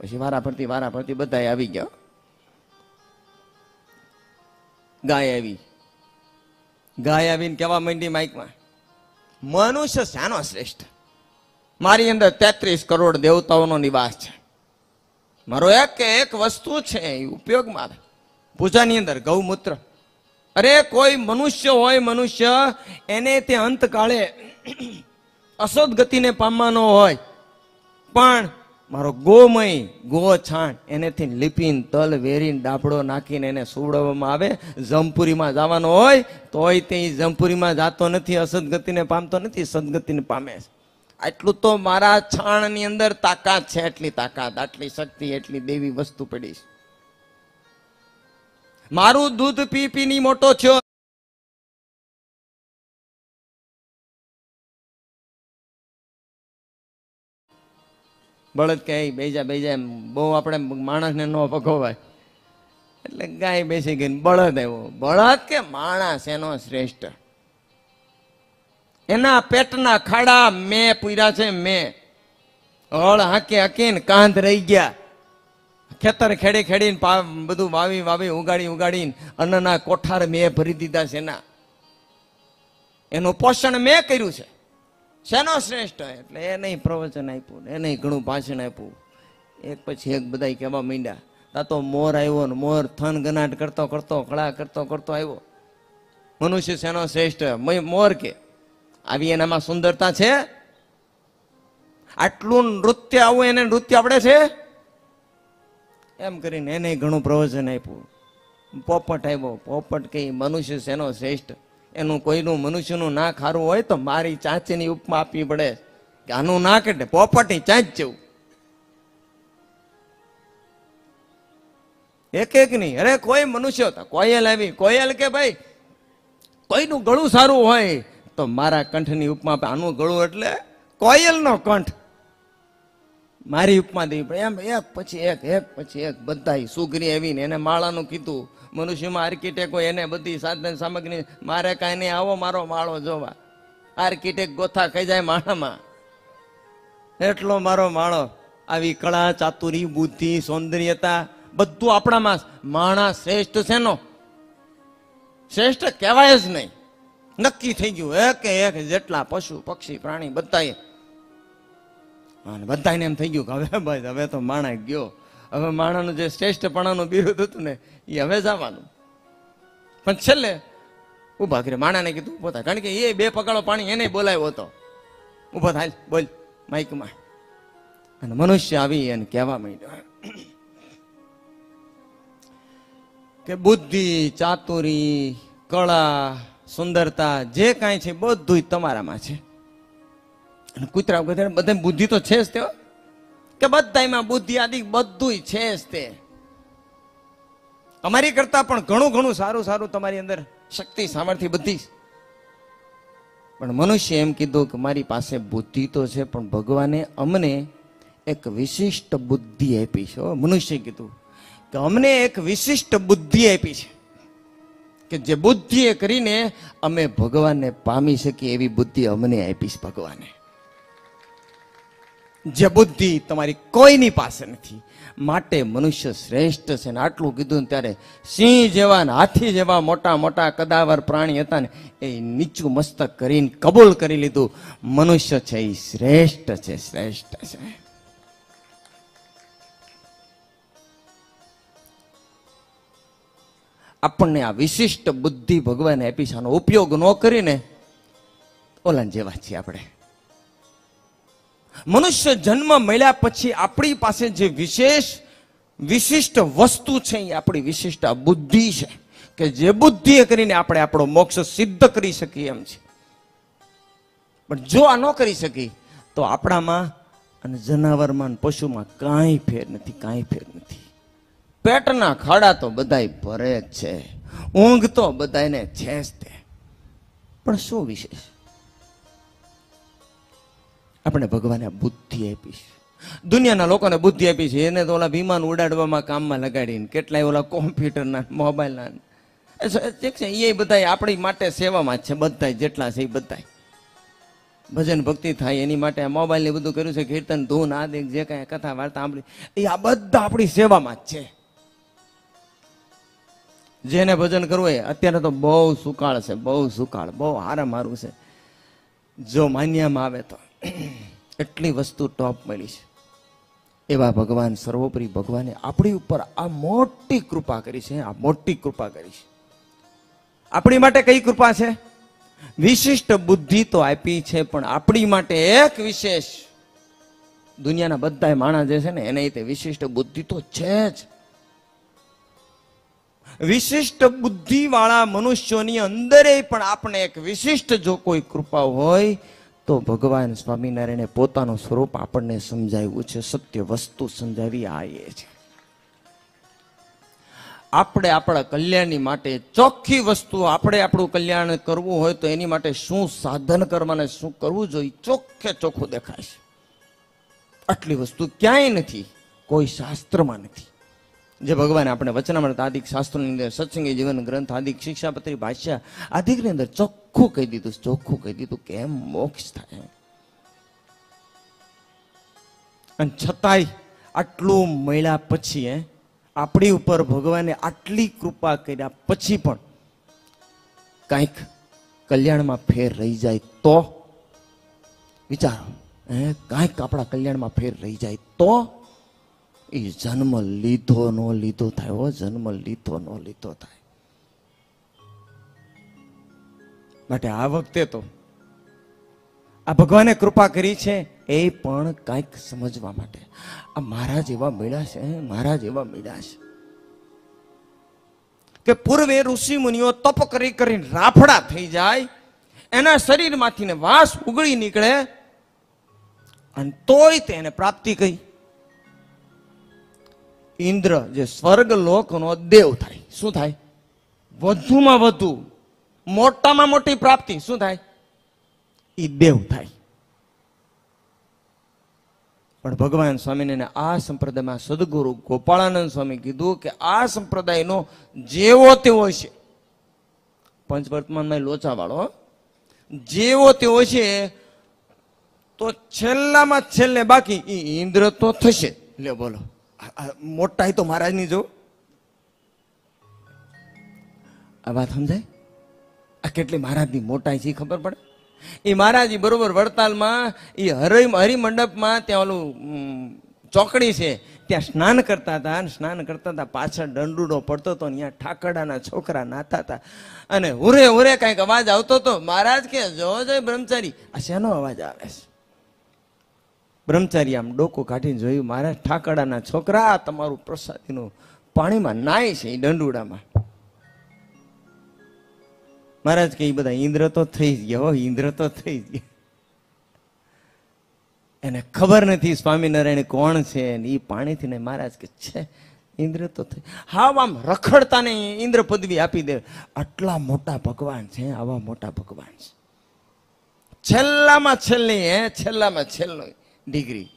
પછી વારા ફરતી વારા ફરતી બધાય આવી ગયા. ગાય આવી. ગાય આવીને કહેવા માંડી માઇકમાં? મનુષ્ય શાનો શ્રેષ્ઠ? મારી અંદર તેત્રીસ કરોડ દેવતાઓનો નિવાસ છે. મારો એક કે એક વસ્તુ છે એ ઉપયોગમાં આવે પૂજાની અંદર, ગૌમૂત્ર. અરે કોઈ મનુષ્ય હોય, મનુષ્ય એને તે અંતકાળે અસદ ગતિને પામવાનો હોય, પણ મારો ગોમય ગો છાણ એનેથી લીપીન, તલ, વેરીને, ડાબડો નાખીને એને સુવડાવવામાં આવે, જમપુરીમાં જવાનો હોય, તોય તે જમપુરીમાં જાતો નથી, અસદગતિને પામતો નથી, સદગતિને પામે છે. આટલું તો મારા છાણની અંદર તાકાત છે એટલી તાકાત, આટલી શક્તિ એટલી દેવી વસ્તુ પડી છે. મારું દૂધ પી પીની મોટો થયો. બળદ કે બેજા બેજા, એમ બહુ આપણે માણસને ન ભગવાય. એટલે ગાય બેસી ગઈ બળદ આવ્યો. બળદ કે, માણસ એનો શ્રેષ્ઠ. એના પેટના ખાડા મેં પૂર્યા છે, મેં. હળ હાકે હાંકીને કાંધ રહી ગયા. ખેતર ખેડી ખેડીને બધું વાવી વાવી ઉગાડી ઉગાડીને અન્નના કોઠાર મેં ભરી દીધા છે એના. એનું પોષણ મેં કર્યું છે. શેનો શ્રેષ્ઠ? એટલે એ નહીં પ્રવચન આપ્યું એ નહીં ઘણું ભાષણ આપ્યું. એક પછી એક બધા કહેવા માંડ્યા તા તો મોર આવ્યો ને મોર થન ગનાટ કરતો કરતો, કળા કરતો કરતો આવ્યો. મનુષ્ય શેનો શ્રેષ્ઠ? મોર કે. આવી એનામાં સુંદરતા છે. આટલું નૃત્ય આવું એને નૃત્ય આવડે છે? એમ કરીને એને ઘણું પ્રવચન આપ્યું. પોપટ આવ્યો. પોપટ કે મનુષ્ય શેનો શ્રેષ્ઠ. એનું કોઈનું મનુષ્યનું ના ખારું હોય તો મારી ચાંચીની ઉપમા આપવી પડે. કે આનું ના કેટલે પોપટની ચાંચ જેવું. એક એક નહીં. અરે કોઈ મનુષ્ય હતા કોયલ આવી. કોયલ કે ભાઈ, કોઈનું ગળું સારું હોય તો મારા કંઠની ઉપમા. આનું ગળું એટલે કોયલનો કંઠ. મારી ઉપમા દેવી પડે એમ એક પછી એક એક પછી એક બધા સુગરી આવીને એને માળાનું કીધું. મનુષ્યમાં આર્કિટેક્ટ એને બધી સાધન સામગ્રી, મારે કાંઈ નહીં, આવો મારો માળો જોવા. આર્કિટેક્ટ ગોથા ખાઈ જાય માળામાં. એટલો મારો માળો. આવી કળા, ચાતુરી, બુદ્ધિ, સૌંદર્યતા, બધું આપણામાં માણસ શ્રેષ્ઠ છે નો. શ્રેષ્ઠ કહેવાય જ નહીં. નક્કી થઈ ગયું. એક એક જેટલા પશુ, પક્ષી, પ્રાણી બધાએ અને બધાને એમ થઈ ગયું કે હવે ભાઈ હવે તો માણા ગયો. હવે માણાનું જે શ્રેષ્ઠપણાનું બિરુદ હતું ને એ હવે જવાનું. પણ છેલ્લે ઊભા કરે માણાને કીધું ઊભો થાય કારણ કે એ બે પગાળો પાણી એને બોલાવ્યો હતો. ઊભો થાય બોલ, માઇકમાં. અને મનુષ્ય આવી અને કહેવા માંડ્યો. કે બુદ્ધિ, ચાતુરી, કળા સુંદરતા જે કાંઈ છે બધું તમારામાં છે અને કૂતરા બધા બધે બુદ્ધિ તો છે જ તે. કે બધાયમાં બુદ્ધિ આદિ બધું છે જ તે અમારી કરતા પણ ઘણું ઘણું સારું સારું તમારી અંદર શક્તિ, સામર્થ્ય બધી. પણ મનુષ્ય એમ કીધું કે મારી પાસે બુદ્ધિ તો છે, પણ ભગવાને અમને એક વિશિષ્ટ બુદ્ધિ આપી છે હો. મનુષ્યએ કીધું કે અમને એક વિશિષ્ટ બુદ્ધિ આપી છે કે જે બુદ્ધિ એ કરીને અમે ભગવાનને પામી શકીએ એવી બુદ્ધિ અમને આપીશ ભગવાને. જે બુદ્ધિ તમારી કોઈની પાસે નથી, માટે મનુષ્ય શ્રેષ્ઠ છે ને આટલું કીધું ત્યારે સિંહ જેવા ને હાથી જેવા મોટા મોટા કદાવર પ્રાણી હતા ને, એ નીચું મસ્તક કરીને કબૂલ કરી લીધું, મનુષ્ય છે એ શ્રેષ્ઠ છે શ્રેષ્ઠ છે. આપણને આ વિશિષ્ટ બુદ્ધિ ભગવાને આપી ઉપયોગ ન કરીને ઓલા જેવા છીએ આપણે. મનુષ્ય જન્મ મળ્યા પછી આપણી પાસે જે વિશેષ, વિશિષ્ટ વસ્તુ છે એ આપણી વિશિષ્ટ બુદ્ધિ છે. કે જે બુદ્ધિ કરીને આપણે આપણો મોક્ષ સિદ્ધ કરી શકીએ એમ છે. પણ જો આ ન કરી શકી તો આપણામાં અને જનાવરમાં પશુમાં કાંઈ ફેર નથી, કાંઈ ફેર નથી. પેટના ખાડા તો બધાય ભરે જ છે. ઊંઘ તો બધાને છે જ તે પણ શું વિશેષ? આપણે ભગવાને બુદ્ધિ આપી છે. દુનિયાના લોકોને બુદ્ધિ આપી છે. એને તો ઓલા વિમાન ઉડાડવામાં કામમાં લગાડીને, કેટલાય ઓલા કોમ્પ્યુટરના, મોબાઈલના. ઠીક છે એ બધા આપણી માટે સેવામાં જ છે બધા જેટલા છે એ બધા ભજન ભક્તિ થાય, એની માટે આ મોબાઈલ ને બધું કર્યું છે. કીર્તન, ધૂન આદિક જે કાંઈ કથા વાર્તા સાંભળી, એ આ બધા આપણી સેવામાં જ છે. જેને ભજન કરવું હોય, અત્યારે તો બહુ સુકાળ છે, બહુ સુકાળ, બહુ હારામ હારું છે. જો માન્યામાં આવે તો એટલી વસ્તુ ટોપ મળી છે. એવા ભગવાન સર્વોપરી ભગવાને આપણી ઉપર આ મોટી કૃપા કરી છે, આ મોટી કૃપા કરી છે. આપણી માટે કઈ કૃપા છે? વિશિષ્ટ બુદ્ધિ તો આપી છે, પણ આપણી માટે એક વિશેષ. દુનિયાના બધા માણસ જે છે ને, એને તે વિશિષ્ટ બુદ્ધિ તો છે જ. વિશિષ્ટ બુદ્ધિ વાળા મનુષ્યોની અંદરે પણ આપણે એક વિશિષ્ટ જો કોઈ કૃપા હોય, તો ભગવાન સ્વામિનારાયણે પોતાનું સ્વરૂપ આપણને સમજાવ્યું છે, સત્ય વસ્તુ સમજાવી આવીએ છે. આપણે આપણા કલ્યાણની માટે ચોખ્ખી વસ્તુ, આપણે આપણું કલ્યાણ કરવું હોય તો એની માટે શું સાધન કરવાને શું કરવું જોઈએ, ચોખ્ખે ચોખ્ખું દેખાય છે. આટલી વસ્તુ ક્યાંય નથી, કોઈ શાસ્ત્રમાં નથી. જે ભગવાન આપણે વચનામૃત આદિક શાસ્ત્રોની અંદર સત્સંગી જીવન ગ્રંથ, આદિક શિક્ષાપત્રી, ભાષ્ય આદિકની અંદર ચોખ્ખું કહી દીધું, ચોખ્ખું કહી દીધું કેમ મોક્ષ થાય. અને છતાંય આટલું મળ્યા પછી એ આપણી ઉપર ભગવાને આટલી કૃપા કર્યા પછી પણ કાંઈક કલ્યાણમાં ફેર રહી જાય તો, વિચારો, હે, કાંઈક આપણા કલ્યાણમાં ફેર રહી જાય તો એ જન્મ લીધો નો લીધો થાય હો, જન્મ લીધો નો લીધો થાય. માટે આ વખતે તો આ ભગવાને કૃપા કરી છે એ પણ કાંઈક સમજવા માટે. આ મારા જેવા મળ્યા છે, મારા જેવા મળ્યા છે. કે પૂર્વે ઋષિ મુનિઓ તપ કરી કરીને રાફડા થઈ જાય, એના શરીરમાંથી ને વાસ ઉગળી નીકળે, અને તોય તેને પ્રાપ્તિ કઈ ઇન્દ્ર જે સ્વર્ગ લોકનો દેવ થાય. શું થાય? વધુમાં વધુ, મોટામાં મોટી પ્રાપ્તિ. શું થાય? એ દેવ થાય. પણ ભગવાન સ્વામીને આ સંપ્રદાયમાં સદગુરુ ગોપાળાનંદ સ્વામી કીધું કે આ સંપ્રદાયનો જેવો તેવો છે. પંચવર્તમાનમાં લોચા વાળો જેવો તેવો છે, તો છેલ્લામાં છેલ્લે બાકી એ ઇન્દ્ર તો થશે. લે બોલો. મોટાઈ તો મહારાજની જો. આ વાત સમજાય? આ કેટલી મહારાજની મોટાઈ છે ખબર પડે? એ મહારાજ બરોબર વડતાલમાં એ હરિ હરિમંડપમાં ત્યાં ઓલું ચોકડી છે. ત્યાં સ્નાન કરતા હતા અને સ્નાન કરતા હતા પાછળ દંડુડો પડતો હતો ત્યાં ઠાકરડાના છોકરા નાતા હતા. અને હુરે હુરે કાંઈક અવાજ આવતો હતો, મહારાજ કે જો જય બ્રહ્મચારી. આ શેનો અવાજ આવે છે? બ્રહ્મચારી આમ ડોકું કાઢીને જોયું મહારાજ ઠાકડાના છોકરા, તમારું પ્રસાદીનું પાણીમાં નાય છે એ દંડુડામાં. મહારાજ કે એ બધા ઇન્દ્ર તો થઈ જ ગયા હો, ઇન્દ્ર તો થઈ જ ગયા. એને ખબર નથી સ્વામિનારાયણ કોણ છે એ પાણીથી ને મહારાજ કે, છે, ઇન્દ્ર તો થઈ. હાવ આમ રખડતા ને ઇન્દ્ર પદવી આપી દે. આટલા મોટા ભગવાન છે, આવા મોટા ભગવાન છે. છેલ્લામાં છેલ્લી, હે, છેલ્લામાં છેલ્લો. ડિગ્રી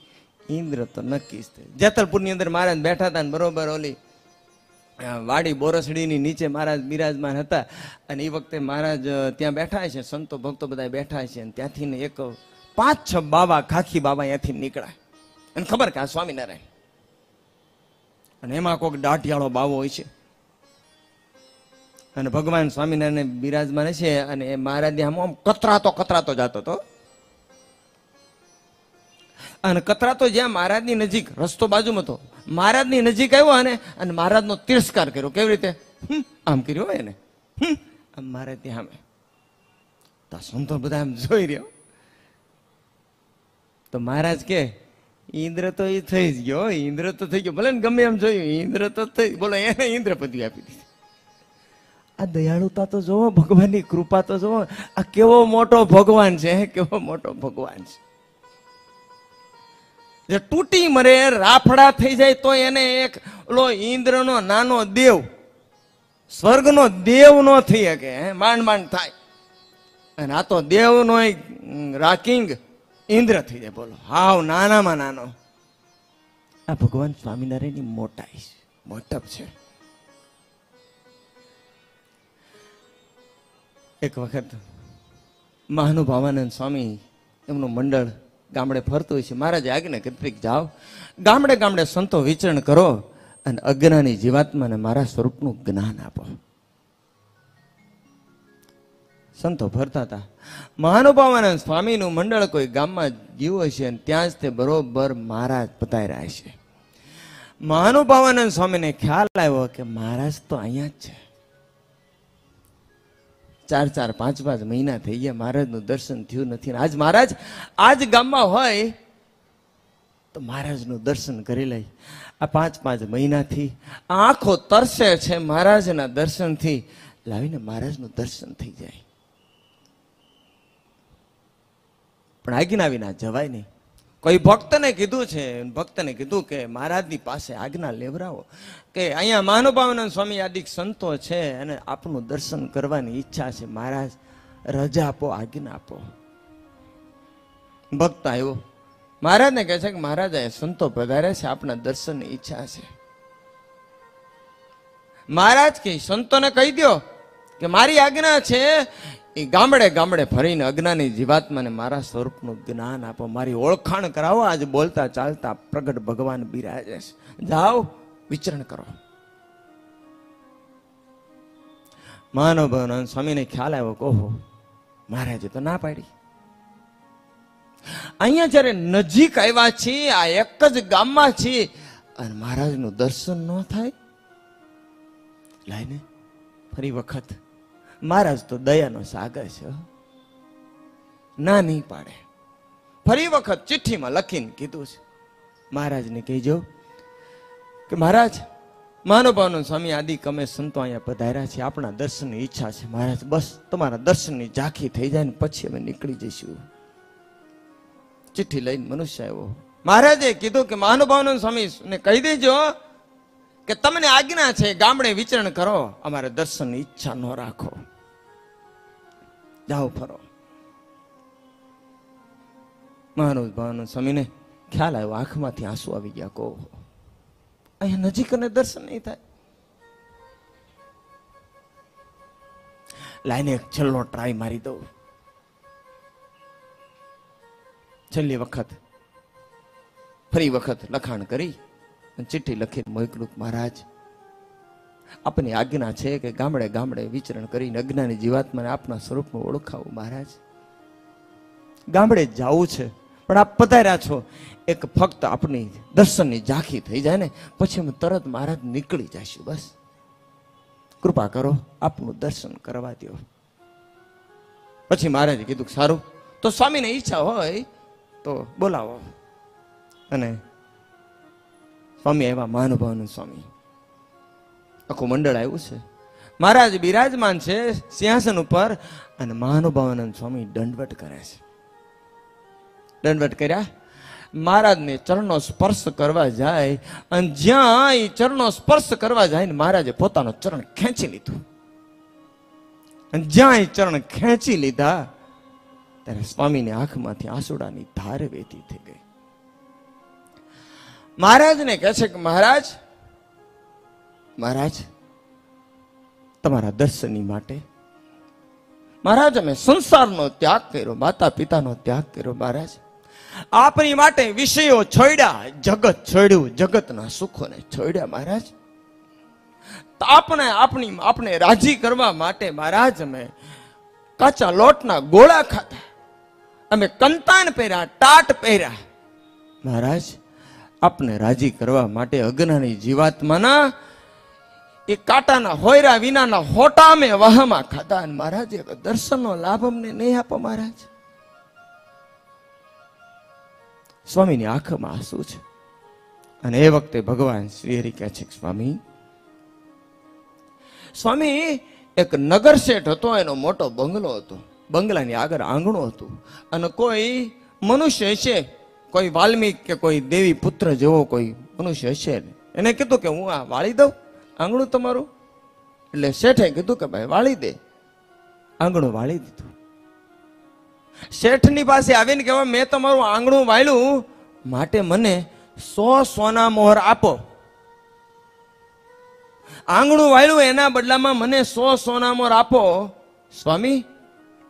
ઇન્દ્ર તો નક્કી જ છે. જેતલપુરની અંદર મહારાજ બેઠા હતા ને બરોબર ઓલી વાડી બોરસડીની નીચે મહારાજ બિરાજમાન હતા અને એ વખતે મહારાજ ત્યાં બેઠા છે, સંતો ભક્તો બધા બેઠા છે અને ત્યાંથી ને એક પાંચ છ બાવા ખાખી બાવા ત્યાંથી નીકળાય. અને ખબર કે આ સ્વામિનારાયણ. અને એમાં કોઈક દાઢિયાળો બાવો હોય છે. અને ભગવાન સ્વામિનારાયણ બિરાજમાન છે અને મહારાજ આમ આમ કતરાતો કતરાતો જતો હતો. અને કતરાતો જ્યાં મહારાજની નજીક રસ્તો બાજુમાં હતો. મહારાજની નજીક આવ્યો અને અને મહારાજનો તિરસ્કાર કર્યો. કેવી રીતે? આમ કર્યો હોય ને હમ, આમ મહારાજ ત્યાં તો સંતો બધા આમ જોઈ રહ્યો તો મહારાજ કે ઇન્દ્ર તો એ થઈ જ ગયો ઇન્દ્ર તો થઈ ગયો. ભલે ને ગમે એમ જોયું ઇન્દ્ર તો થઈ બોલો એને ઇન્દ્ર પદવી આપી દીધી. આ દયાળુતા તો જોવો ભગવાનની કૃપા તો જોવો. આ કેવો મોટો ભગવાન છે કેવો મોટો ભગવાન છે. જે તૂટી મરે, રાફડા થઈ જાય તો એને એક, ઓલો ઇન્દ્રનો નાનો દેવ, સ્વર્ગનો દેવ નો થઈ શકે માંડ માંડ થાય. અને આ તો દેવનો રાકિંગ ઇન્દ્ર થઈ જાય. બોલો, હાવ નાનામાં નાનો. આ ભગવાન સ્વામિનારાયણની મોટાઈ છે મોટપ છે. એક વખત મહાનુભાવાનંદ સ્વામી, એમનું મંડળ ગામડે ફરતું હોય છે. મહારાજે આજ્ઞા કેટલીક જાઓ. ગામડે ગામડે સંતો વિચરણ કરો અને અજ્ઞાની જીવાત્માને મારા સ્વરૂપનું જ્ઞાન આપો. સંતો ફરતા હતા. મહાનુભાવાનંદ સ્વામીનું મંડળ કોઈ ગામમાં ગયું હશે અને ત્યાં જ તે બરોબર મહારાજ રહ્યા છે મહાનુભાવાનંદ સ્વામીને ખ્યાલ આવ્યો કે મહારાજ તો અહીંયા જ છે. ચાર ચાર, પાંચ પાંચ મહિના થઈ ગયા. મહારાજનું દર્શન થયું નથી. આજ મહારાજ, આજ ગામમાં હોય તો મહારાજનું દર્શન કરી લઈ. આ પાંચ પાંચ મહિનાથી આંખો તરસે છે મહારાજના દર્શનથી. લાવીને મહારાજનું દર્શન થઈ જાય. પણ આગીના વિના જવાય નહીં. કોઈ ભક્તને કીધું છે, ભક્તને કીધું કે મહારાજની પાસે આજ્ઞા લેવરાવો કે અહીંયા મહાનુભાવાનંદ સ્વામી આદિક સંતો છે અને આપનું દર્શન કરવાની ઈચ્છા છે. મહારાજ, રજા આપો, આજ્ઞા આપો. ભક્ત આવ્યો. મહારાજને કહે છે કે મહારાજ આ સંતો પધાર્યા છે, આપના દર્શનની ઈચ્છા છે. મહારાજ કે, સંતોને કહી દો કે મારી આજ્ઞા છે એ ગામડે ગામડે ફરીને અજ્ઞાની જીવાત્માને મારા સ્વરૂપનું જ્ઞાન આપો, મારી ઓળખાણ કરાવો, આજ બોલતા ચાલતા પ્રગટ ભગવાન બિરાજે છે. જાઓ, વિચરણ કરો. માનવ સ્વામીને ખ્યાલ આવ્યો, કહો, મહારાજે તો ના પાડી. અહીંયા જ્યારે નજીક આવ્યા છીએ, આ એક જ ગામમાં છીએ, અને મહારાજનું દર્શન ન થાય, લાઈને ફરી વખત મહારાજ તો દયાનો સાગર છે ના નહીં પાડે. ફરી વખત ચિઠ્ઠીમાં લખીને કીધું છે. મહારાજને કહેજો કે મહારાજ, મહાનુભાવનો સ્વામી આદિ કમે સંતો અહીંયા પધાર્યા છે, આપણા દર્શનની ઈચ્છા છે, મહારાજ. બસ તમારા દર્શનની ઝાંખી થઈ જાય ને પછી અમે નીકળી જઈશું. ચિઠ્ઠી લઈને મનુષ્ય આવ્યો. મહારાજે કીધું કે મહાનુભાવનો સ્વામી ને કહી દેજો કે તમને આજ્ઞા છે ગામડે વિચરણ કરો, અમારે દર્શનની ઈચ્છા ન રાખો. જાઓ ફરો. મહાનુભાવનો સ્વામીને ખ્યાલ આવ્યો, આંખમાંથી આંસુ આવી ગયા, કહો. અહીંયા નજીક અને દર્શન નહીં થાય. લાઈને એક છેલ્લો ટ્રાય મારી દઉં. છેલ્લી વખત, ફરી વખત લખાણ કરી ચિઠ્ઠી લખી મોકલું મહારાજ આપની આજ્ઞા છે કે ગામડે ગામડે વિચરણ કરીને અજ્ઞાની જીવાત્માને આપના સ્વરૂપમાં ઓળખાવું, મહારાજ. ગામડે જવું છે, પણ આપ પધાર્યા છો. એક ફક્ત આપની દર્શનની ઝાંખી થઈ જાય ને, પછી અમે તરત મહારાજ નીકળી જઈશું બસ. કૃપા કરો, આપનું દર્શન કરવા દો પછી મહારાજે કીધું સારું, તો સ્વામીને ઈચ્છા હોય તો બોલાવો. અને સ્વામી એવા મહાનુભાવનું સ્વામી. આખું મંડળ આવ્યું છે. મહારાજ બિરાજમાન છે, સિંહાસન ઉપર, અને મહાનુભાવાનંદ સ્વામી દંડવટ કરે છે. દંડવટ કર્યા. મહારાજને ચરણો સ્પર્શ કરવા જાય, અને જ્યાં એ ચરણો સ્પર્શ કરવા જાય ને મહારાજે પોતાનો ચરણ ખેંચી લીધું. અને જ્યાં એ ચરણ ખેંચી લીધા, ત્યારે સ્વામીની આંખમાંથી આંસુડાની ધાર વેતી થઈ ગઈ. મહારાજને કહે છે કે મહારાજ મહારાજ, તમારા દર્શનની માટે. મહારાજ, અમે સંસારનો ત્યાગ કર્યો માતા પિતાનો ત્યાગ કર્યો, મહારાજ. આપની માટે વિષયો છોડ્યા, જગત છોડ્યું, જગતના સુખોને છોડ્યા, મહારાજ. આપણે આપણી આપણે રાજી કરવા માટે, મહારાજ, અમે કાચા લોટના ગોળા ખાતા અમે કંતાણ પહેર્યા, ટાટ પહેર્યા. મહારાજ, આપને રાજી કરવા માટે અજ્ઞાની જીવાત્માના એ કાંટાના હોયરા વિનાના હોટા મેં વહામાં ખાધા અને મહારાજ દર્શનનો લાભ અમને નહીં આપો મહારાજ. સ્વામીની આંખમાં આંસુ છે. અને એ વખતે ભગવાન શ્રી હરિ કહે છે સ્વામી સ્વામી, એક નગર શેઠ હતો, એનો મોટો બંગલો હતો. બંગલાની આગળ આંગણું હતું. અને કોઈ મનુષ્ય હશે, કોઈ વાલ્મીક કે કોઈ દેવી પુત્ર જેવો કોઈ મનુષ્ય હશે. એને કીધું કે હું આ વાળી દઉં. આંગણું તમારું? એટલે શેઠે કીધું કે ભાઈ વાળી દે. આંગણું વાળી દીધું. શેઠની પાસે આવીને કહેવાય મેં તમારું આંગણું વાળ્યું માટે મને સો સોના મોહર આપો. આંગણું વાળ્યું એના બદલામાં મને સો સોના મોહર આપો. સ્વામી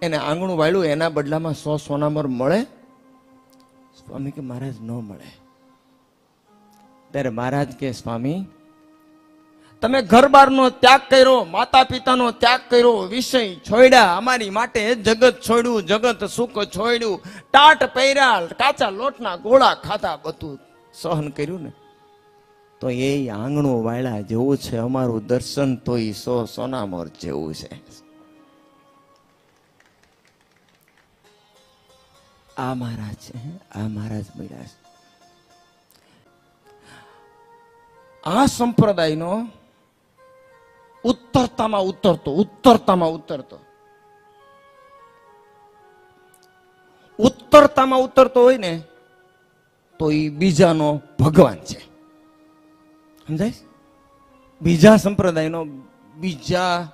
એને આંગણું વાળ્યું એના બદલામાં સો સોના મોહર મળે? સ્વામી કે મહારાજ ન મળે. ત્યારે મહારાજ કે સ્વામી તમે ઘર બારનો ત્યાગ કર્યો માતા પિતાનો ત્યાગ કર્યો, વિષય છોડ્યા. અમારી માટે જગત છોડ્યું, જગત સુખ છોડ્યું. ટાટ પહેર્યા, કાચા લોટના ગોળા ખાધા, બધું સહન કર્યું ને. તો એ આંગણું વાળા જેવું છે, અમારું દર્શન તો એ સો સોનામોર જેવું છે. આ મહારાજ છે, આ મહારાજ મળ્યા છે. આ સંપ્રદાયનો ઉત્તરતામાં ઉતરતો ઉત્તરતામાં ઉતરતો. ઉત્તરતામાં ઉતરતો હોય ને, તો એ બીજાનો ભગવાન છે. સમજાય? બીજા સંપ્રદાયનો, બીજા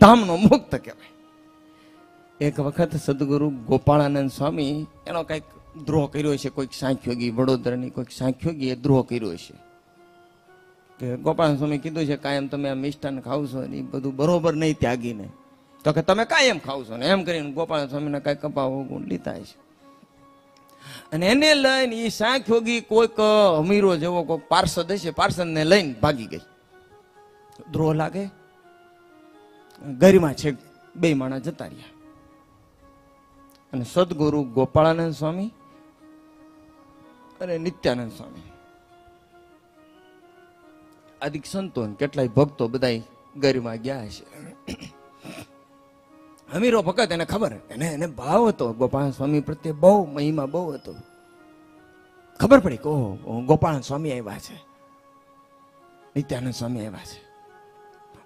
ધામનો મુક્ત કહેવાય. એક વખત સદગુરુ ગોપાળાનંદ સ્વામી એનો કંઈક દ્રોહ કર્યો છે, કોઈક સાંખ્યોગી, વડોદરાની કોઈક સાંખ્યોગીએ દ્રોહ કર્યો છે. કે ગોપાલ સ્વામી કીધું છે, કાયમ તમે આ મિષ્ટાન ખાવ છો એ બધું બરોબર નહીં ત્યાગીને. તો કે, તમે કાયમ ખાવ છો ને? એમ કરીને ગોપાલ સ્વામીને કાંઈ કપાવો ગુણ લીધા છે. અને એને લઈને એ શાંખ યોગી કોઈક અમીરો જેવો કોઈક પાર્ષદ હશે, પાર્ષદને લઈને ભાગી ગઈ. દ્રોહ લાગે. ગરિમા છે બે માણા જતા રહ્યા. અને સદગુરુ ગોપાળાનંદ સ્વામી અને નિત્યાનંદ સ્વામી. આદિક સંતો કેટલાય ભક્તો બધા ગરીમાં ગયા છે. અમીરો ભગત એને ખબર એને એને ભાવ હતો. ગોપાલ સ્વામી પ્રત્યે બહુ મહિમા બહુ હતો. ખબર પડી કે ઓહો ગોપાલ સ્વામી આવ્યા છે. નિત્યાનંદ સ્વામી આવ્યા છે.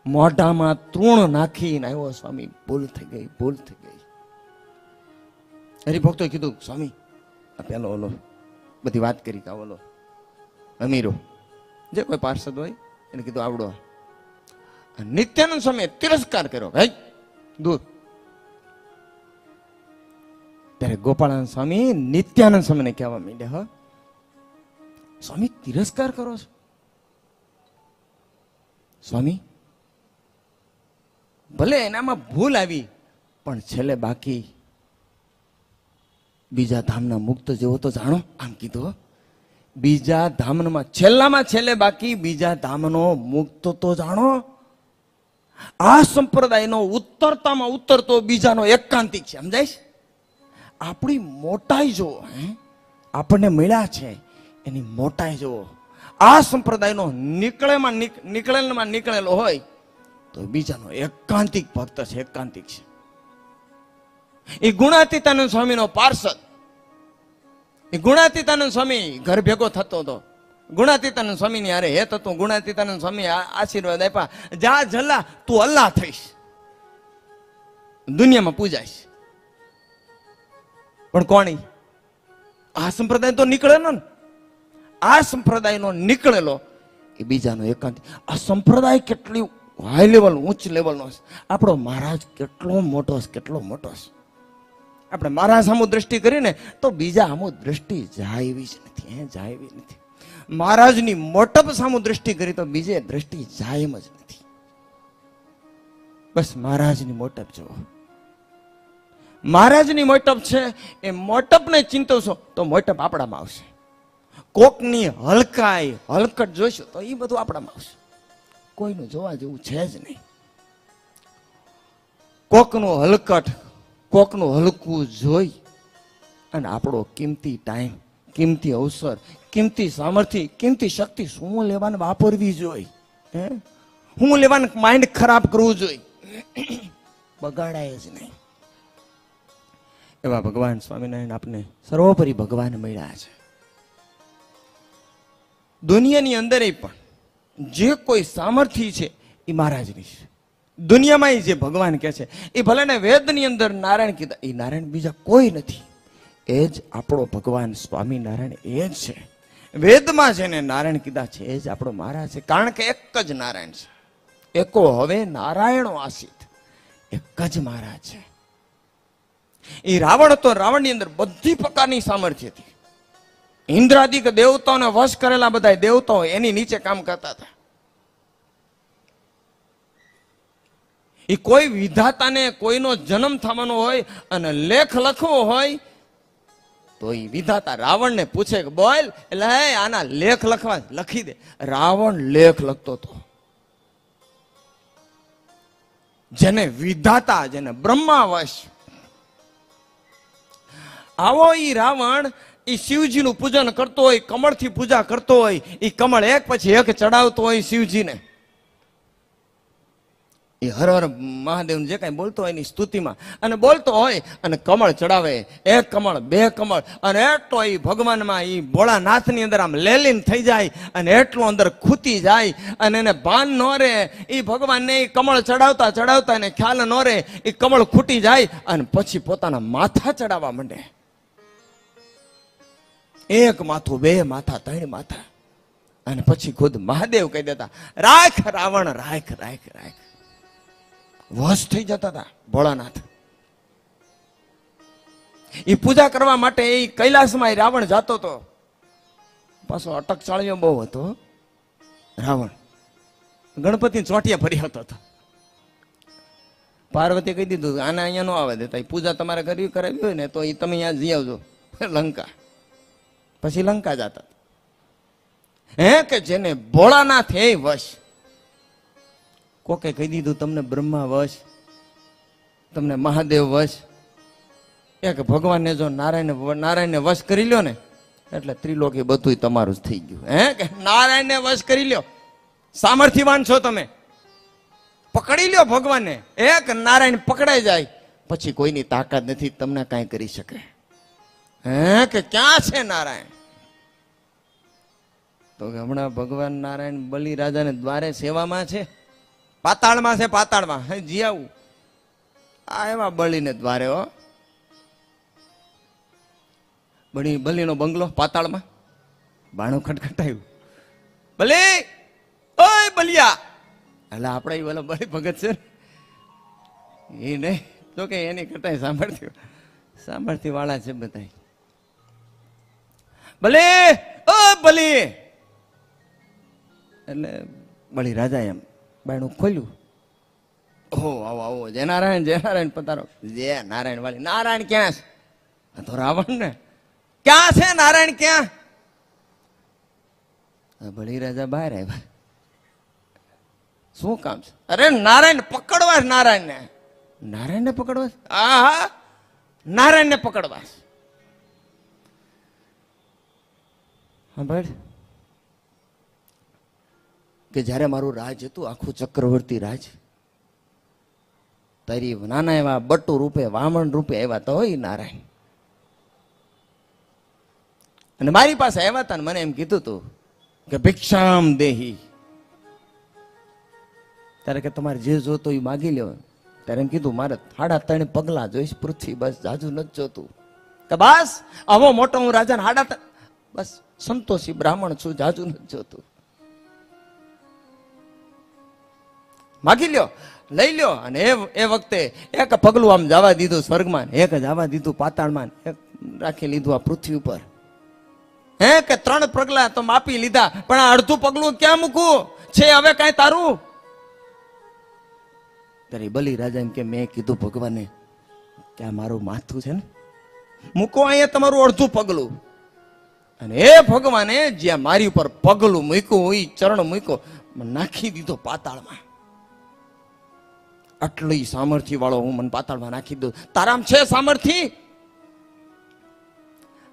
મોઢામાં તૃણ નાખીને આવ્યો સ્વામી. ભૂલ થઈ ગઈ, ભૂલ થઈ ગઈ. હરિભક્તોએ કીધું, સ્વામી, આ પેલો ઓલો, બધી વાત કરી કા ઓલો અમીરો જે કોઈ પાર્ષદ હોય એને કીધું આવડો નિત્યાનંદ સ્વામી તિરસ્કાર કર્યો ભાઈ દૂર ત્યારે ગોપાળાનંદ સ્વામી નિત્યાનંદ સ્વામીને કહેવા માંડ્યા હ સ્વામી તિરસ્કાર કરો છો સ્વામી ભલે એનામાં ભૂલ આવી પણ છેલ્લે બાકી બીજા ધામના મુક્ત જેવો તો જાણો આમ કીધું. બીજા ધામમાં છેલ્લામાં છેલ્લે બાકી બીજા ધામનો મુક્ત તો જાણો. આ સંપ્રદાયનો ઉત્તરતામાં ઉત્તરતો બીજાનો એકાંતિક છે સમજાય છે આપણી મોટાઈ જુઓ, હે? આપણને મળ્યા છે, એની મોટાઈ જુઓ. આ સંપ્રદાયનો નીકળેમાં નીકળેલમાં નીકળેલો હોય, તો બીજાનો એકાંતિક ભક્ત છે, એકાંતિક છે. એ ગુણાતીતાનંદ સ્વામીનો પાર્ષદ એ ગુણાતીતાનંદ સ્વામી ઘર ભેગો થતો હતો. ગુણાતીતાનંદ સ્વામીની અરે હેત હતું. ગુણાતીતાનંદ સ્વામી આશીર્વાદ આપ્યા. જા જલ્લા, તું અલ્લાહ થઈશ. દુનિયામાં પૂજાઈશ. પણ કોણી? આ સંપ્રદાય તો નીકળેલો ને. આ સંપ્રદાયનો નીકળેલો એ બીજાનો એકાંત. આ સંપ્રદાય કેટલી હાઈ લેવલ ઉચ્ચ લેવલનો છે. આપણો મહારાજ કેટલો મોટો છે, કેટલો મોટો છે. આપણે મારા સામુ દ્રષ્ટિ કરીને તો બીજા સામુ દ્રષ્ટિ જાય એવી જ નથી, હે જાય એવી નથી. મહારાજની મોટપ સામુ દ્રષ્ટિ કરી તો બીજે દ્રષ્ટિ જાય એમ જ નથી. બસ મહારાજની મોટપ જુઓ. મહારાજની મોટપ છે, એ મોટપને ચિંતવશો તો મોટપ આપણામાં આવશે. કોકની હલકાઈ હલકટ જોઈશો તો એ બધું આપણામાં આવશે. કોઈનું જોવા જેવું છે જ નહીં. કોકનું હલકટ કોકનું હલકું જોઈ અને આપણો કિંમતી ટાઈમ કિંમતી અવસર, કિંમતી સામર્થ્ય, કિંમતી શક્તિ શું લેવાને વાપરવી જોઈ? હે? હું લેવાનું માઇન્ડ ખરાબ કરવું જોઈ? બગાડાય જ નહીં. એવા ભગવાન સ્વામિનારાયણ આપને સર્વોપરી ભગવાન મળ્યા છે. દુનિયાની અંદર પણ જે કોઈ સામર્થ્ય છે એ મહારાજની છે. દુનિયામાં જે ભગવાન કહે છે, એ ભલે ને વેદની અંદર નારાયણ કીધા, એ નારાયણ બીજા કોઈ નથી. એ જ આપણો ભગવાન સ્વામિનારાયણ, એ જ છે. વેદમાં જેને નારાયણ કીધા છે, એ જ આપણો મહારાજ છે. કારણ કે એક જ નારાયણ છે. એકો હવે નારાયણો આસિત એક જ મહારાજ છે. એ રાવણ તો રાવણની અંદર બધી પ્રકારની સામર્થ્ય હતી ઇન્દ્રાદિક દેવતાઓને વશ કરેલા બધા દેવતાઓ એની નીચે કામ કરતા હતા. એ કોઈ વિધાતાને કોઈનો જન્મ થવાનો હોય અને લેખ લખવો હોય, તો એ વિધાતા રાવણને પૂછે કે, બોલ, એટલે હે, આના લેખ લખવા લખી દે. રાવણ લેખ લખતો હતો. જેને વિધાતા, જેને બ્રહ્માવશ. આવો ઈ રાવણ એ શિવજીનું પૂજન કરતો હોય, કમળથી પૂજા કરતો હોય એ કમળ એક પછી એક ચડાવતો હોય શિવજીને. એ હર હર મહાદેવ જે કાંઈ બોલતો હોય એની સ્તુતિમાં. અને બોલતો હોય અને કમળ ચડાવે. એક કમળ, બે કમળ. અને એટલો એ ભગવાનમાં એ ભોળાનાથની અંદર આમ લેલીન થઈ જાય અને એટલો અંદર ખૂતી જાય અને એને ભાન ન રહે. એ ભગવાનને એ કમળ ચડાવતા ચડાવતા એને ખ્યાલ ન રહે. એ કમળ ખૂટી જાય અને પછી પોતાના માથા ચડાવવા માંડે. એક માથું, બે માથા, ત્રણ માથા. અને પછી ખુદ મહાદેવ કહી દેતા, રાખ રાવણ, રાખ રાખ રાખ. વશ થઈ જતા હતા ભોળાનાથ. એ પૂજા કરવા માટે એ કૈલાસમાં એ રાવણ જતો હતો. પાછો અટક ચાળ્યો બહુ હતો. રાવણ ગણપતિ ચોટિયા ફરી હતો. પાર્વતી કહી દીધું, આને અહીંયા ન આવે દેતા પૂજા તમારે કરવી, કરાવી હોય ને, તો એ તમે અહીંયા જઈ આવજો. લંકા. પછી લંકા જતા. હે કે જેને ભોળાનાથ હે વશ કોકે કહી દીધું, તમને બ્રહ્મા વશ, તમને મહાદેવ વશ. એક ભગવાનને જો નારાયણ, નારાયણને વશ કરી લ્યો ને, એટલે ત્રિલોકી બધું તમારું જ થઈ ગયું. હે? કે નારાયણને વશ કરી લ્યો. સામર્થ્યવાન છો તમે. પકડી લ્યો ભગવાનને. એક નારાયણ પકડાઈ જાય. પછી કોઈની તાકાત નથી, તમને કાંઈ કરી શકે. હે? કે ક્યાં છે નારાયણ? તો હમણાં ભગવાન નારાયણ બલિ રાજાને દ્વારે સેવામાં છે. પાતાળમાં છે, પાતાળમાં. હે, જી આવું. આ એવા બળીને દ્વારે, હો. બળી, બલીનો બંગલો પાતાળમાં. બાણું ખટખટાયું. ભલે ઓય, બલિયા! એટલે આપણે ઓલા બળી ભગત છે એ નહીં. તો કે એની કટાઈ સાંભળતી સાંભળતી વાળા છે બધા ભલે ઓ ભલી એટલે બળી રાજા એમ. બાયણું ખોલ્યું. ઓહો આવો આવો. જય નારાયણ જય નારાયણ પતારો જય નારાયણ વાળી નારાયણ ક્યાં છે? આ તો રાવણ ને ક્યાં છે નારાયણ ક્યાં? ભળી બળી રાજા બહાર આવ્યા. શું કામ છે? અરે નારાયણ પકડવા છે નારાયણ ને નારાયણ ને પકડવા આ હા નારાયણ ને પકડવા છે. કે જ્યારે મારું રાજ હતું, આખું ચક્રવર્તી રાજ. તારી નાના એવા બટુ રૂપે, વામણ રૂપે આવ્યા તો હોય નારાયણ. અને મારી પાસે આવ્યા હતા ને મને એમ કીધું તું કે ભિક્ષામ દેહી. ત્યારે કે તમારે જે જોતો એ માગી લ્યો. ત્યારે એમ કીધું, મારે હાડા ત્રણ પગલા જોઈશ, પૃથ્વી બસ જાજુ નથી જોતું. કે બસ, આવો મોટો હું રાજા હાડા બસ, સંતોષી બ્રાહ્મણ છું, જાજુ નથી જોતું. માગી લ્યો, લઈ લ્યો. અને એ વખતે એક પગલું આમ જવા દીધું સ્વર્ગમાં એક જવા દીધું પાતાળમાં એક રાખી લીધું આ પૃથ્વી ઉપર. હે કે ત્રણ પગલા તો માપી લીધા, પણ આ અડધું પગલું ક્યાં મૂકું છે હવે કાંઈ તારું? ત્યારે બલી રાજા એમ કે, મેં કીધું ભગવાને કે આ મારું માથું છે ને, મૂકો અહીંયા તમારું અડધું પગલું. અને એ ભગવાને જ્યાં મારી ઉપર પગલું મૂક્યું એ ચરણ મૂક્યો, નાખી દીધો પાતાળમાં. આટલી સામર્થ્ય વાળો હું મને પાતાળમાં નાખી દઉં. તારામ છે સામર્થ્ય?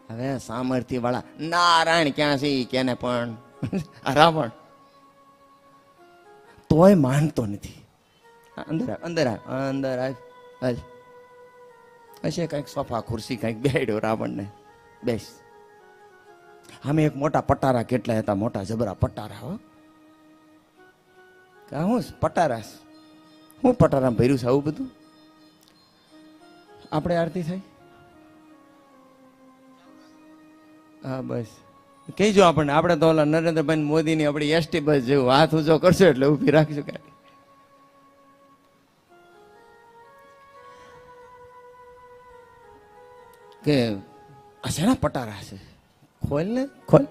હવે સામર્થ્ય વાળા નારાયણ ક્યાં છે કેને પણ? રાવણ. તોય માનતો નથી. અંદર અંદર અંદર હશે કંઈક સોફા, ખુરશી કંઈક બેડ્યો રાવણને. બેસ. અમે એક મોટા પટારા કેટલા હતા? મોટા જબરા પટારા, હો. કા હું? પટારા. હું પટારામ ભર્યું છે આવું બધું? આપણે આરતી થાય હા બસ. કહેજો આપણને આપણે તો ઓલા નરેન્દ્રભાઈ મોદીની આપણી એસટી બસ જેવું હાથ ઊંચો કરશો એટલે ઊભી રાખીશું ગાડી કે આ શેના પટારા છે? ખોલ ને. ખોલ.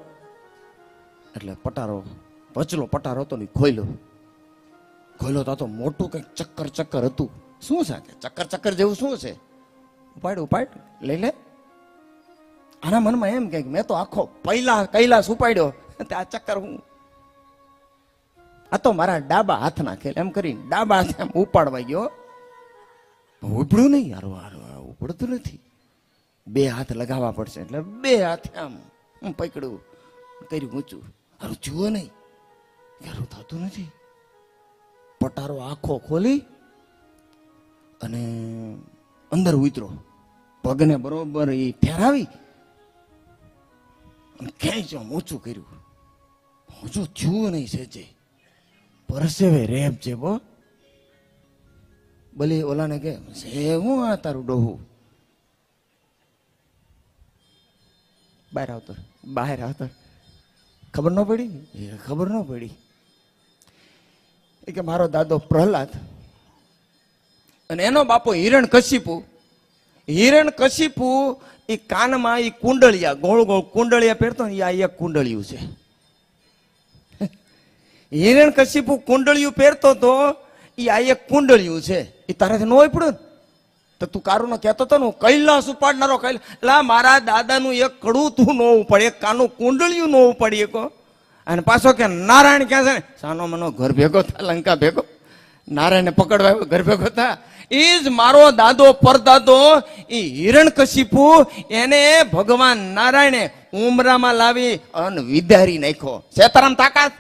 એટલે પટારો વચલો પટારો હતો ને ખોલ્યો. ખોલ્યો તો આ તો મોટું કંઈક ચક્કર ચક્કર હતું. શું છે કે ચક્કર ચક્કર જેવું શું છે? ઉપાડ ઉપાડ. લઈ લે. આના મનમાં એમ કે મેં તો આખો પહેલા કૈલાસ ઉપાડ્યો. તે આ ચક્કર હું આ તો મારા ડાબા હાથના ખેલ. એમ કરી ડાબા હાથ આમ ઉપાડવા ગયો. ઉપડ્યું નહીં યાર. વાર ઉપડતું નથી. બે હાથ લગાવવા પડશે એટલે બે હાથ આમ હું પકડ્યું. કર્યું ઊંચું. હારું જુઓ નહીં. હારું થતું નથી. પટારો આખો ખોલી અને અંદર ઉતરો. પગને બરોબર એ ફેરાવી ખેંચો ઊંચું કર્યું. ઊંચું થયું નહીં સેજે. પરસેવે રેપ છે બો ભલે ઓલાને કે છે હું આ તારું ડોહું? બહાર આવતો બહાર આવતો. ખબર ન પડી? ખબર ન પડી. એ કે મારો દાદો પ્રહલાદ. અને એનો બાપો હિરણ કશીપુ. હિરણ કશીપુ એ કાનમાં એ કુંડળિયા, ગોળ ગોળ કુંડળિયા પહેરતો ને આ એક કુંડળિયું છે. હિરણ કશીપુ કુંડળિયું પહેરતો તો એ આ એક કુંડળિયું છે. એ તારાથી ન હોય પડ્યું તો તું કારુનો કહેતો હતો ને, હું કૈલાસ ઉપાડનારો કૈલાસ એટલે મારા દાદાનું એક કડું તું ન ઉપાડી, એક કાનું કુંડળિયું ન ઉપાડીએ શકો અને પાછો કે નારાયણ ક્યાં છે? ને સાનો મનો ઘર ભેગો થા, લંકા ભેગો. નારાયણને પકડવા આવ્યો, ઘર ભેગો થા. એ જ મારો દાદો, પરદાદો એ હિરણ કશીપુ એને ભગવાન નારાયણે ઉમરામાં લાવી અન વિદારી નાખ્યો. સેતારામ તાકાત?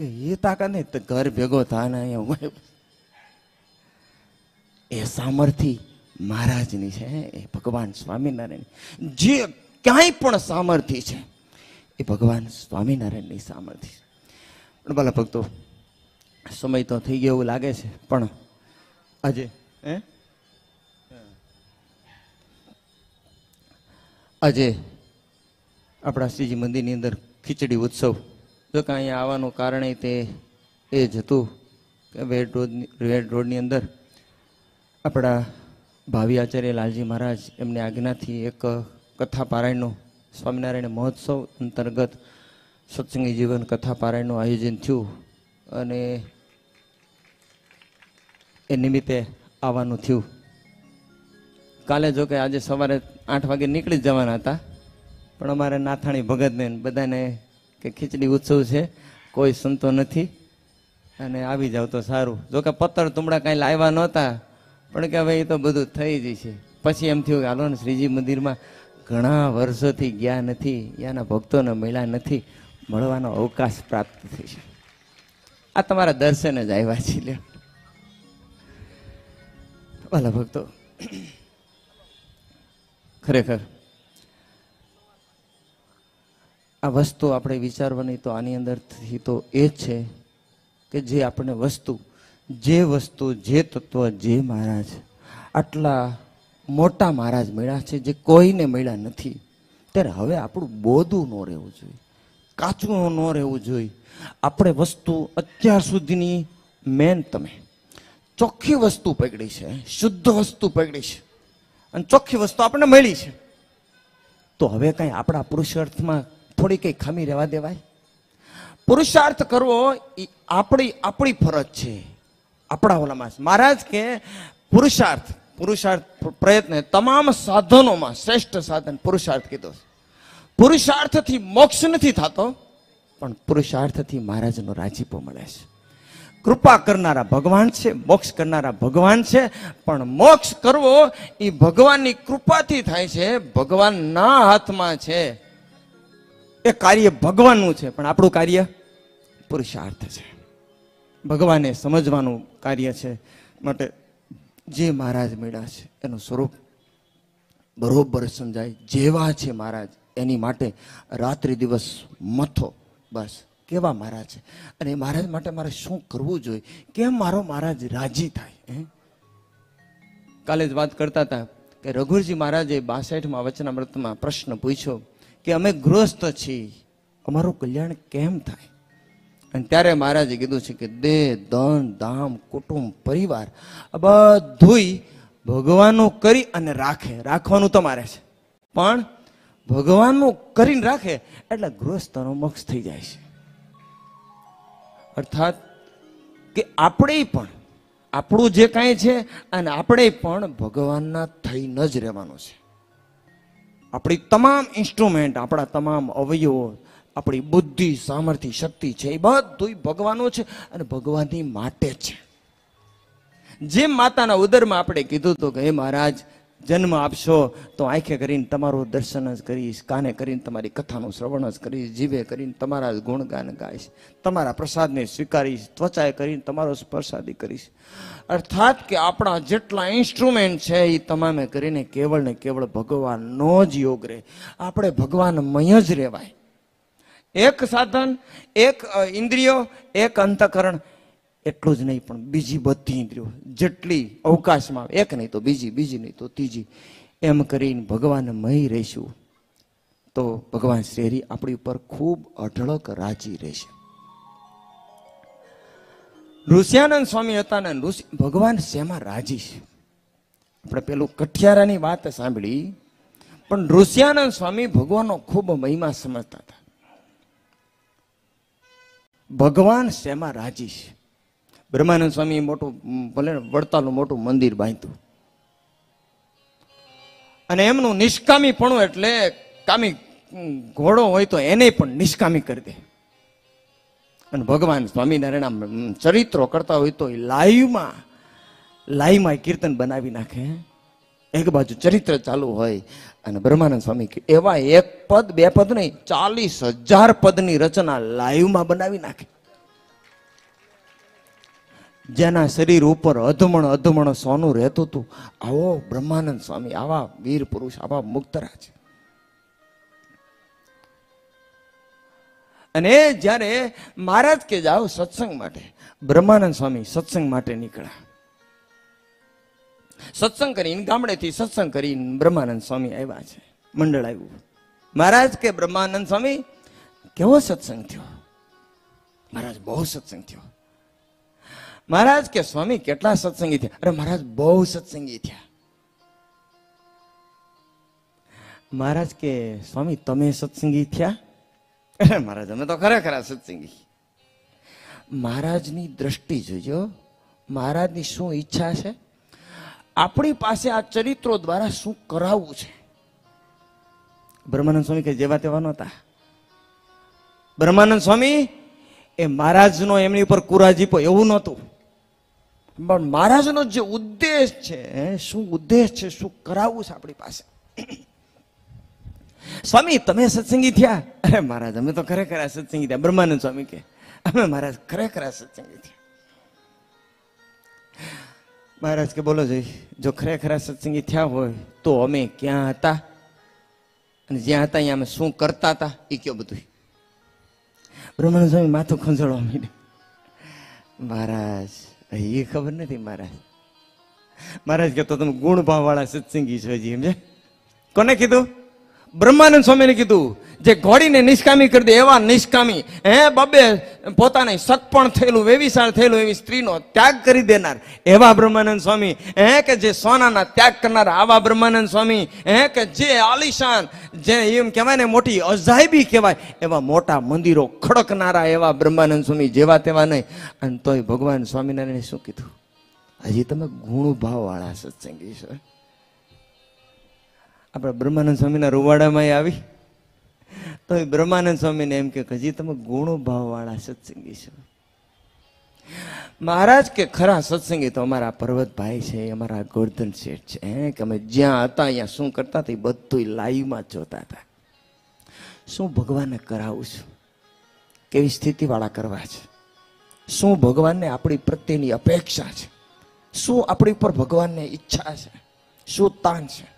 એ તાકાત નહીં ઘર ભેગો થા ને એ સામર્થ્ય મહારાજની છે, એ ભગવાન સ્વામિનારાયણ જે ક્યાંય પણ સામર્થ્ય છે એ ભગવાન સ્વામિનારાયણની સામર્થ્ય. પણ ભલા ભક્તો, સમય તો થઈ ગયો એવું લાગે છે, પણ આજે, હે? આજે આપણા શ્રીજી મંદિરની અંદર ખીચડી ઉત્સવ. જો કે અહીંયા આવવાનું કારણે તે એ જ હતું કે વેડ રોડની વેડ રોડની અંદર આપણા ભાવિ આચાર્ય લાલજી મહારાજ એમની આજ્ઞાથી એક કથા પારાયણનો સ્વામિનારાયણ મહોત્સવ અંતર્ગત સત્સંગી જીવન કથા પારાયણનું આયોજન થયું અને એ નિમિત્તે આવવાનું થયું. કાલે જો કે આજે સવારે આઠ વાગે નીકળી જવાના હતા, પણ અમારે નાથાણી ભગતને બધાને કે ખીચડી ઉત્સવ છે, કોઈ સંતો નથી અને આવી જાવ તો સારું. જો કે પત્તર તુમડા કાંઈ લાવ્યા નહોતા, પણ કે હવે એ તો બધું થઈ જશે પછી એમ થયું કે હાલો ને શ્રીજી મંદિરમાં ઘણા વર્ષોથી ગયા નથી યાના ભક્તોને મળ્યા નથી, મળવાનો અવકાશ પ્રાપ્ત થઈ છે. આ તમારા દર્શન જ આવ્યા છે, લ્યો. વાલા ભક્તો, ખરેખર, આ વસ્તુ આપણે વિચારવાની તો આની અંદરથી તો એ છે કે જે આપણને વસ્તુ, જે વસ્તુ, જે તત્વ, જે મહારાજ, આટલા મોટા મહારાજ મળ્યા છે જે કોઈને મળ્યા નથી. ત્યારે હવે આપણું બોધું ન રહેવું જોઈએ. કાચું ન રહેવું જોઈએ. આપણે વસ્તુ અત્યાર સુધીની મેન તમે. ચોખ્ખી વસ્તુ પકડી છે, શુદ્ધ વસ્તુ પકડી છે. અને ચોખ્ખી વસ્તુ આપણને મળી છે. તો હવે કંઈ આપણા પુરુષાર્થમાં થોડી કંઈ ખામી રહેવા દેવાય? પુરુષાર્થ કરવો એ આપણી આપણી ફરજ છે. આપણા ઓલામાં. મહારાજ કે પુરુષાર્થ પુરુષાર્થ પ્રયત્ન તમામ સાધનોમાં શ્રેષ્ઠ સાધન પુરુષાર્થ કીધો પુરુષાર્થથી મોક્ષ નથી થતો, પણ પુરુષાર્થથી મહારાજનો રાજીપો મળે છે. કૃપા કરનારા ભગવાન છે, મોક્ષ કરનારા ભગવાન છે, પણ મોક્ષ કરવો એ ભગવાનની કૃપાથી થાય છે ભગવાનના હાથમાં છે. એ કાર્ય ભગવાનનું છે, પણ આપણું કાર્ય પુરુષાર્થ છે. ભગવાને સમજવાનું કાર્ય છે, માટે જે મહારાજ મળ્યા છે, એનું સ્વરૂપ બરોબર સમજાય. જેવા છે મહારાજ, એની માટે રાત્રિ દિવસ મથો. બસ, કેવા મહારાજ છે? અને એ મહારાજ માટે મારે શું કરવું જોઈએ? કેમ મારો મહારાજ રાજી થાય? કાલે જ વાત કરતા હતા કે રઘુરજી મહારાજે બાસઠમાં વચનામૃતમાં પ્રશ્ન પૂછ્યો કે અમે ગૃહસ્થ છીએ, અમારું કલ્યાણ કેમ થાય? અને ત્યારે મહારાજે કીધું છે કે દેહ ધન, ધામ, કુટુંબ, પરિવાર, આ બધુંય ભગવાનનું કરી અને રાખે. રાખવાનું તમારે છે. પણ ભગવાનનું કરીને રાખે એટલે ગૃહસ્થનો મોક્ષ થઈ જાય છે. અર્થાત કે આપણે પણ, આપણું જે કાંઈ છે અને આપણે પણ ભગવાનના થઈને જ રહેવાનું છે. આપણી તમામ ઇન્સ્ટ્રુમેન્ટ, આપણા તમામ અવયવો આપણી બુદ્ધિ, સામર્થ્ય, શક્તિ છે એ બધું ભગવાનો છે અને ભગવાનની માટે છે. જેમ માતાના ઉદરમાં આપણે કીધું હતું કે, હે મહારાજ, જન્મ આપશો તો આંખે કરીને તમારું દર્શન જ કરીશ, કાને કરીને તમારી કથાનું શ્રવણ જ કરીશ, જીવે કરીને તમારા જ ગુણગાન ગાઈશ, તમારા પ્રસાદને સ્વીકારીશ, ત્વચાએ કરીને તમારો સ્પર્શાદી કરીશ. અર્થાત કે આપણા જેટલા ઇન્સ્ટ્રુમેન્ટ છે એ તમામે કરીને કેવળ ને કેવળ ભગવાનનો જ યોગ રહે. આપણે ભગવાનમય જ રહેવાય. એક સાધન, એક ઇન્દ્રિયો, એક અંતકરણ. એટલું જ નહીં, પણ બીજી બધી ઇન્દ્રિયો. જેટલી અવકાશમાં એક નહીં તો બીજી બીજી નહીં તો ત્રીજી. એમ કરીને ભગવાન મહી રહીશું. તો ભગવાન શ્રી આપણી ઉપર ખૂબ અઢળક રાજી રહેશે. ઋષિયાનંદ સ્વામી હતા ને, ઋષિ, ભગવાન શેમાં રાજી છે? આપણે પેલું કઠિયારાની વાત સાંભળી. પણ ઋષિયાનંદ સ્વામી ભગવાનનો ખૂબ મહિમા સમજતા હતા. ભગવાન શેમાં રાજી છે બ્રહ્માનંદ સ્વામી મોટું ભલે વડતાલનું મોટું મંદિર બાંધ્યું. અને એમનું નિષ્કામીપણું એટલે કામી ઘોડો હોય તો એને પણ નિષ્કામી કરી દે. અને ભગવાન સ્વામિનારાયણ ચરિત્રો કરતા હોય તો લાઈવમાં લાઈવમાં કીર્તન બનાવી નાખે. એક બાજુ ચરિત્ર ચાલુ હોય અને બ્રહ્માનંદ સ્વામી કે એવા એક પદ, બે પદ નહીં, ચાલીસ હજાર પદની રચના લાઈવમાં બનાવી નાખી. જેના શરીર ઉપર અધમણ અધમણ સોનું રહેતું હતું. આવો બ્રહ્માનંદ સ્વામી, આવા વીર પુરુષ, આવા મુક્તરાજ. અને જ્યારે મહારાજ કે જાઓ સત્સંગ માટે, બ્રહ્માનંદ સ્વામી સત્સંગ માટે નીકળ્યા. સત્સંગ કરીને ગામડેથી સત્સંગ કરીને બ્રહ્માનંદ સ્વામી આવ્યા છે, મંડળ આવ્યું. મહારાજ કે, બ્રહ્માનંદ સ્વામી, કેવો સત્સંગ થયો? મહારાજ, બહુ સત્સંગ થયો. મહારાજ કે, સ્વામી, કેટલા સત્સંગી થયા? અરે, મહારાજ, બહુ સત્સંગી થયા. મહારાજ કે, સ્વામી, તમે સત્સંગી થયા? અરે, મહારાજ, અમે તો ખરેખર સત્સંગી. મહારાજની દ્રષ્ટિ જોજો, મહારાજની શું ઈચ્છા છે? આપણી પાસે આ ચરિત્રો દ્વારા શું કરાવવું છે? બ્રહ્માનંદ સ્વામી કે જેવા તેવા નહોતા. બ્રહ્માનંદ સ્વામી, એ મહારાજનો એમની ઉપર કુરાજીપો એવું નહોતું. પણ મહારાજનો જે ઉદ્દેશ છે, શું ઉદ્દેશ છે, શું કરાવવું છે આપણી પાસે? સ્વામી, તમે સત્સંગી થયા? અરે મહારાજ, અમે તો ખરેખર સત્સંગી થયા. બ્રહ્માનંદ સ્વામી કે, અમે મહારાજ ખરેખર આ સત્સંગી થયા. મહારાજ કે બોલો જોઈ જો ખરેખર સત્સંગી થયા હોય તો અમે ક્યાં હતા? અને જ્યાં હતા અહીંયા અમે શું કરતા હતા? એ કયો બધું. બ્રહ્માનંદ સ્વામી માથું ખંજળવા માંડે મહારાજ એ ખબર નથી મહારાજ. મહારાજ કે તો તમે ગુણ ભાવ સત્સંગી છો હજી સમજે કોને કીધું? બ્રહ્માનંદ સ્વામીને કીધું. જે ઘોડીને નિષ્કામી કરી દે એવા નિષ્કામી. હે બબે, પોતાને સકપણ થયેલું, વેવિશાળ થયેલું એવી સ્ત્રીનો ત્યાગ કરી દેનાર. એવા બ્રહ્માનંદ સ્વામી. હે કે જે સોનાના ત્યાગ કરનાર આવા બ્રહ્માનંદ સ્વામી. હે કે જે આલિશાન, જે એમ કહેવાય ને મોટી અજાયબી કહેવાય, એવા મોટા મંદિરો ખડકનારા એવા બ્રહ્માનંદ સ્વામી જેવા તેવા નહીં. અને તોય ભગવાન સ્વામિનારાયણે શું કીધું? હજી તમે ગુણભાવવાળા ભાવ વાળા સત્સંગી છો આપણે બ્રહ્માનંદ સ્વામીના રૂવાડામાં આવી. તો એ બ્રહ્માનંદ સ્વામીને એમ કે, હજી તમે ગુણો ભાવવાળા સત્સંગી છો. મહારાજ કે, ખરા સત્સંગી તો અમારા પર્વતભાઈ છે, અમારા ગોર્ધન શેઠ છે, હે? કે અમે જ્યાં હતા અહીંયા શું કરતા હતા, એ બધું લાઈવમાં જોતા હતા. શું ભગવાનને કરાવું છું? કેવી સ્થિતિવાળા કરવા છે? શું ભગવાનને આપણી પ્રત્યેની અપેક્ષા છે? શું આપણી પર ભગવાનને ઈચ્છા છે? શું તાન છે?